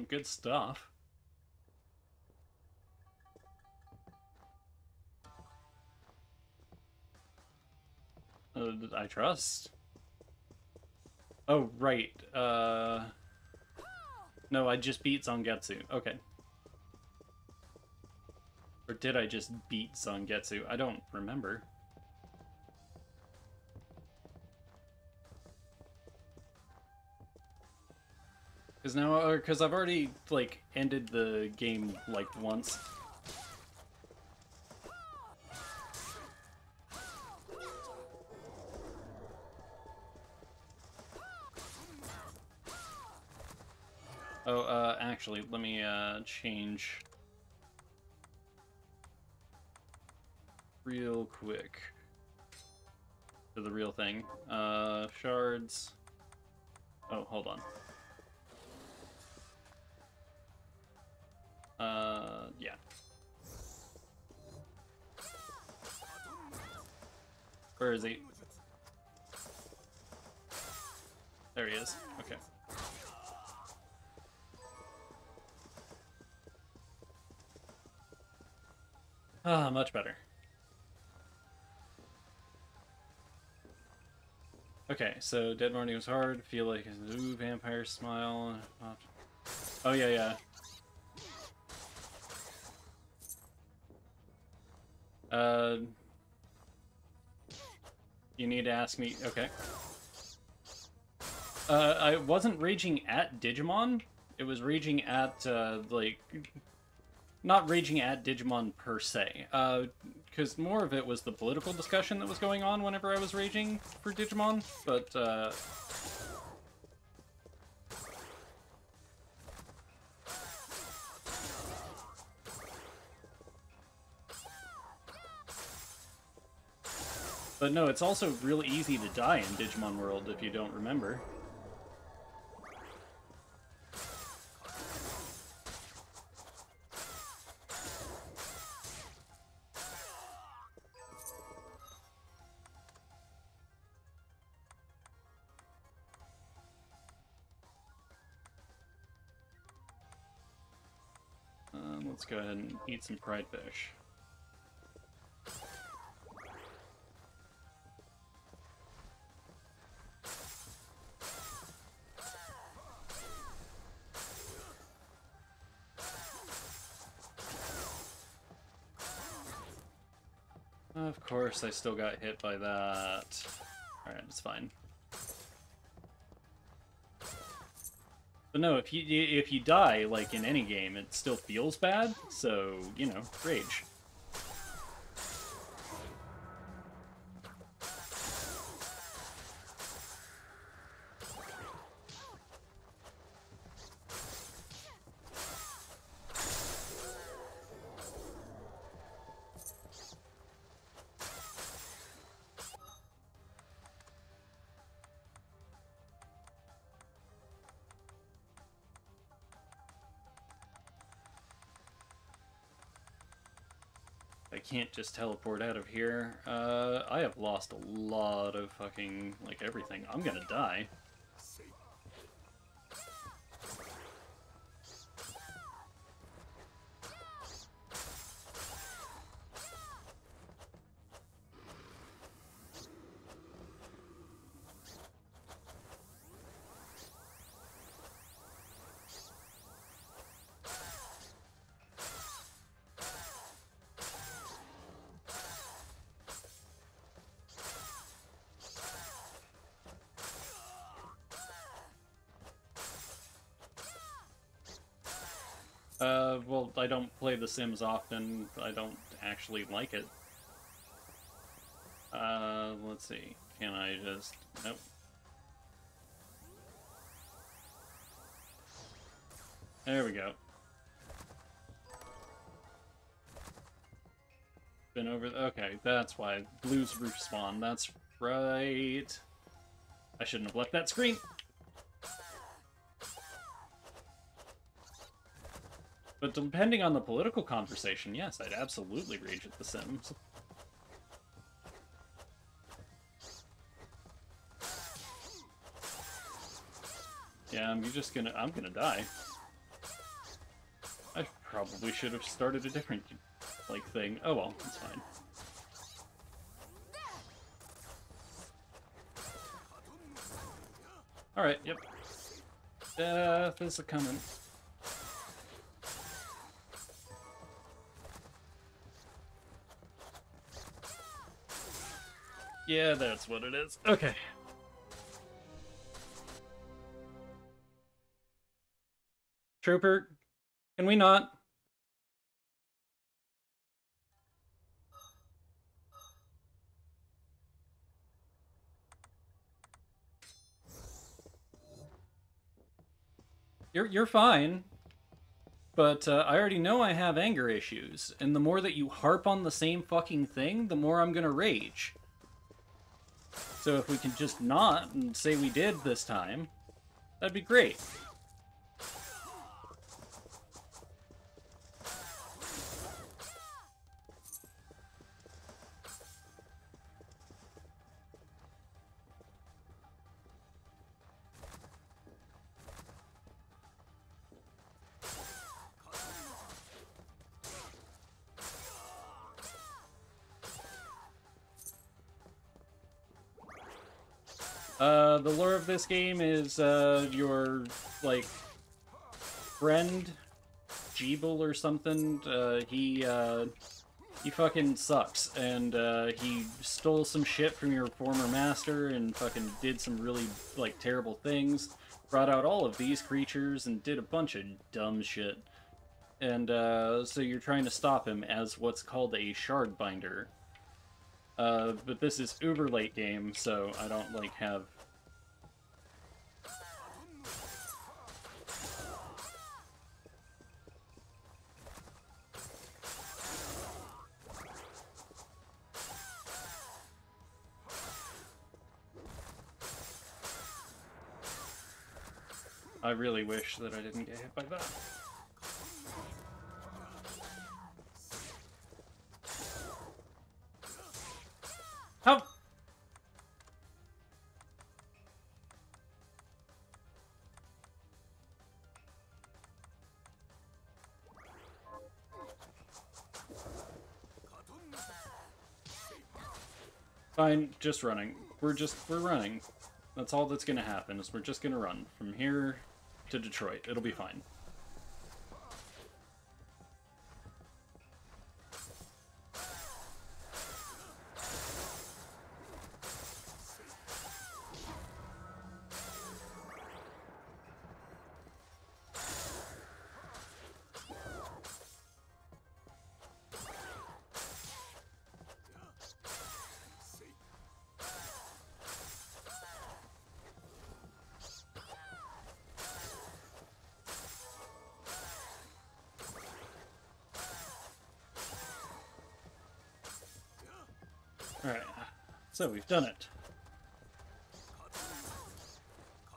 Speaker 1: good stuff. Uh, I trust. Oh, right. Uh... No, I just beat Zangetsu. Okay. Or did I just beat Zangetsu? I don't remember. Because now, uh, because I've already, like, ended the game, like, once. Oh, uh, actually, let me, uh, change real quick to the real thing. Uh, shards. Oh, hold on. Uh, yeah. Where is he? There he is. Okay. Ah, much better. Okay, so Dead Morning was hard. Feel like ooh, vampire smile. Oh yeah, yeah. Uh, you need to ask me. Okay. Uh, I wasn't raging at Digimon. It was raging at uh, like not raging at Digimon per se, because uh, more of it was the political discussion that was going on whenever I was raging for Digimon, but, uh... But no, it's also real easy to die in Digimon World if you don't remember. go ahead and eat some fried fish. Of course I still got hit by that. Alright, it's fine. But no, if you if you die, like in any game, it still feels bad, so, you know, rage. Can't just teleport out of here. Uh, I have lost a lot of fucking, like, everything. I'm gonna die. The Sims often. I don't actually like it. Uh, let's see. Can I just... Nope. There we go. Been over... Okay, that's why. Blue's roof spawn. That's right. I shouldn't have left that screen. Depending on the political conversation, yes, I'd absolutely rage at The Sims. Yeah, I'm just gonna- I'm gonna die. I probably should have started a different, like, thing. Oh well, it's fine. Alright, yep. Death is a coming. Yeah, that's what it is. Okay. Trooper, can we not? You're you're fine. But uh, I already know I have anger issues, and the more that you harp on the same fucking thing, the more I'm gonna rage. So if we can just not and say we did this time, that'd be great. This game is, uh, your, like, friend, Jeeble or something, uh, he, uh, he fucking sucks, and, uh, he stole some shit from your former master and fucking did some really, like, terrible things, brought out all of these creatures and did a bunch of dumb shit. And, uh, so you're trying to stop him as what's called a shard binder. Uh, but this is uber late game, so I don't, like, have... really wish that I didn't get hit by that. How? Fine, just running. We're just, we're running. That's all that's gonna happen, is we're just gonna run from here to Detroit. It'll be fine. So we've done it.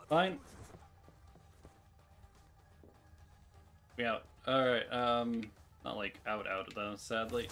Speaker 1: Fine. We out. Alright, um, not like out out though, sadly.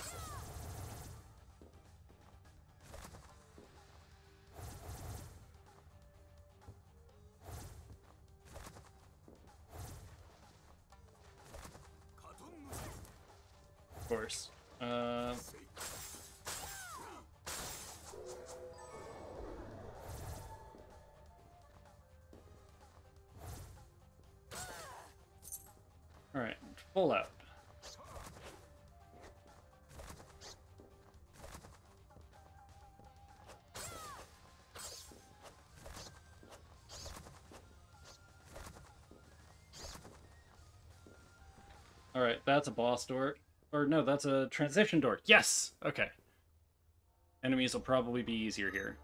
Speaker 1: That's a boss door. Or no, that's a transition door. Yes! Okay. Enemies will probably be easier here.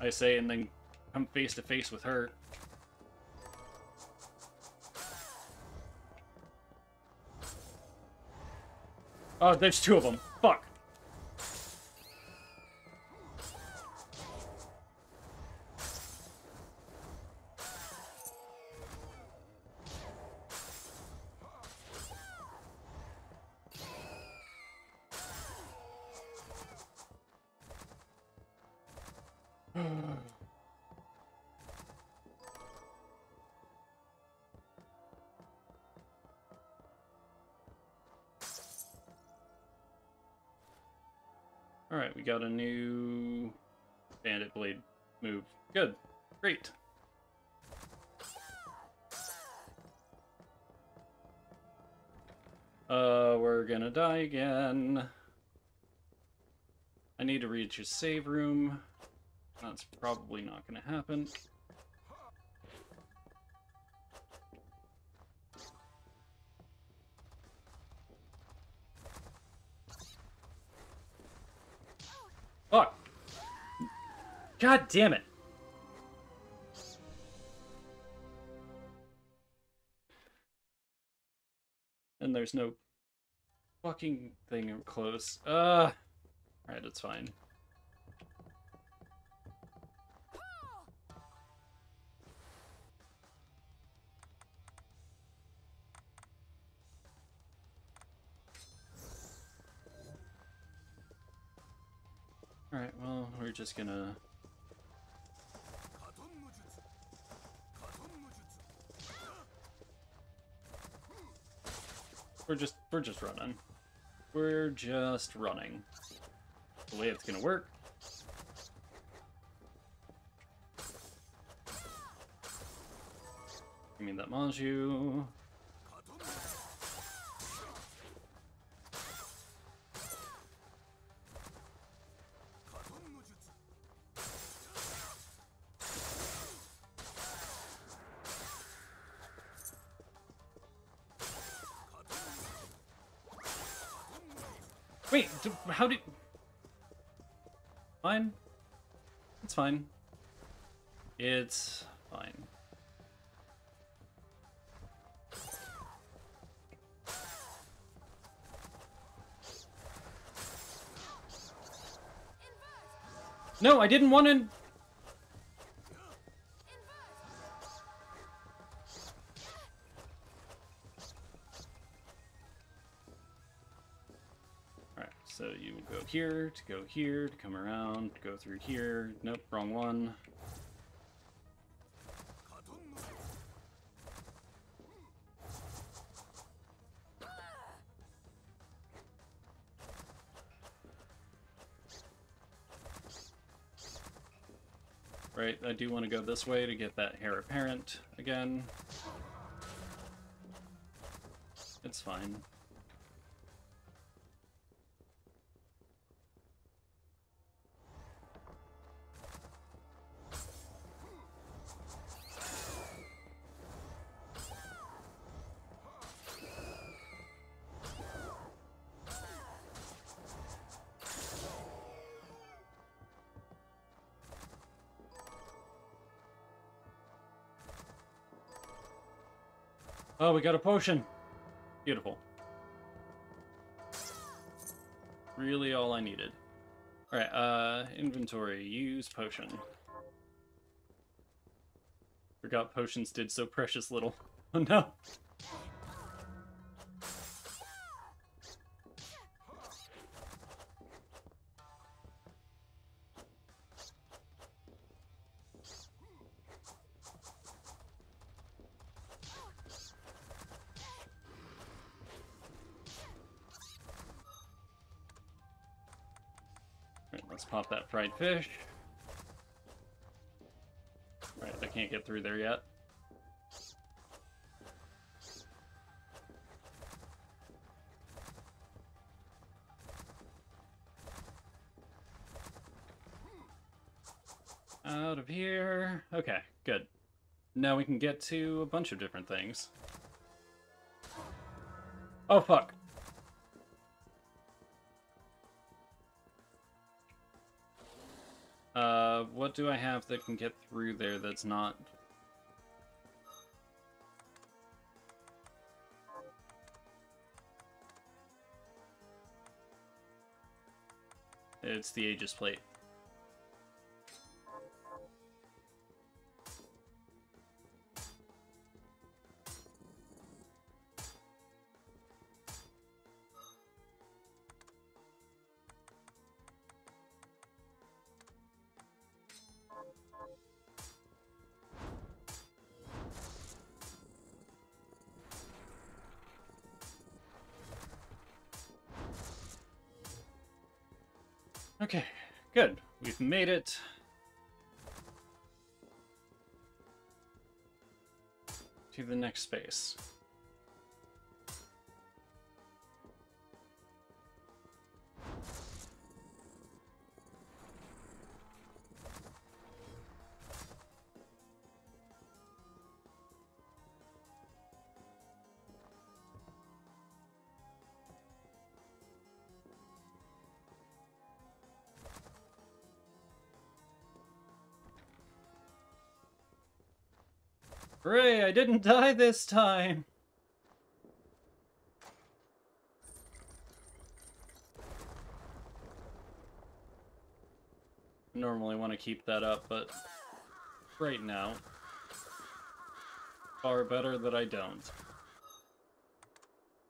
Speaker 1: I say, and then come face to face with her. Oh, there's two of them. Fuck. Save room. That's probably not gonna happen. Fuck! God damn it! And there's no fucking thing close. Uh, alright, it's fine. Just gonna... We're just, we're just running. We're just running. The way it's gonna work. Give me that Manju. Fine. It's fine. No, I didn't want to... here, to go here, to come around, to go through here. Nope, wrong one. Right, I do want to go this way to get that heir apparent again. It's fine. Oh, we got a potion. Beautiful. Really all I needed. Alright, uh, inventory. Use potion. Forgot potions did so precious little. Oh no! Fish. Right, I can't get through there yet. Out of here. Okay, good. Now we can get to a bunch of different things. Oh, fuck. What do I have that can get through there that's not... It's the Aegis plate. Made it. To the next space. I didn't die this time! Normally want to keep that up, but right now, far better that I don't.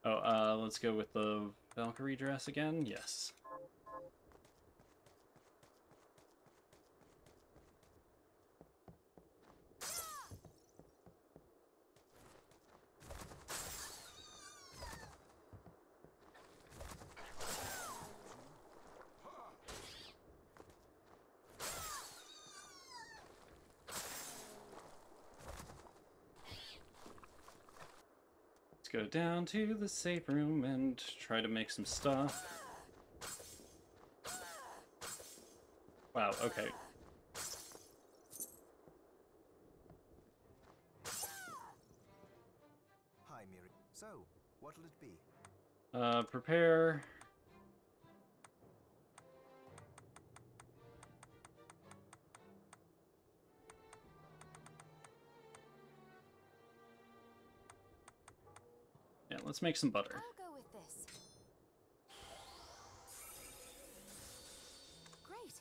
Speaker 1: Oh, uh, let's go with the Valkyrie dress again? Yes. go down to the safe room and try to make some stuff. Wow, okay.
Speaker 2: Hi, Miri. So, what'll it be?
Speaker 1: Uh, prepare... Yeah, let's make some butter.
Speaker 3: I'll go with this. Great.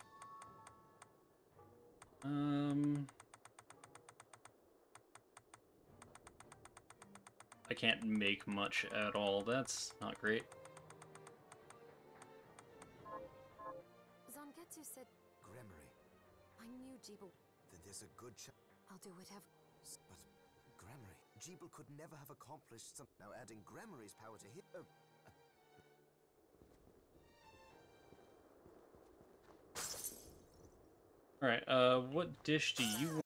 Speaker 1: Um... I can't make much at all. That's not great.
Speaker 3: Zangetsu said
Speaker 2: Gremory.
Speaker 3: I knew Gebel.
Speaker 2: That there's a good chance.
Speaker 3: I'll do whatever.
Speaker 2: But Gremory. Gebel could never have accomplished some. Now adding Gremory's power to his. Oh,
Speaker 1: Alright, uh, what dish do you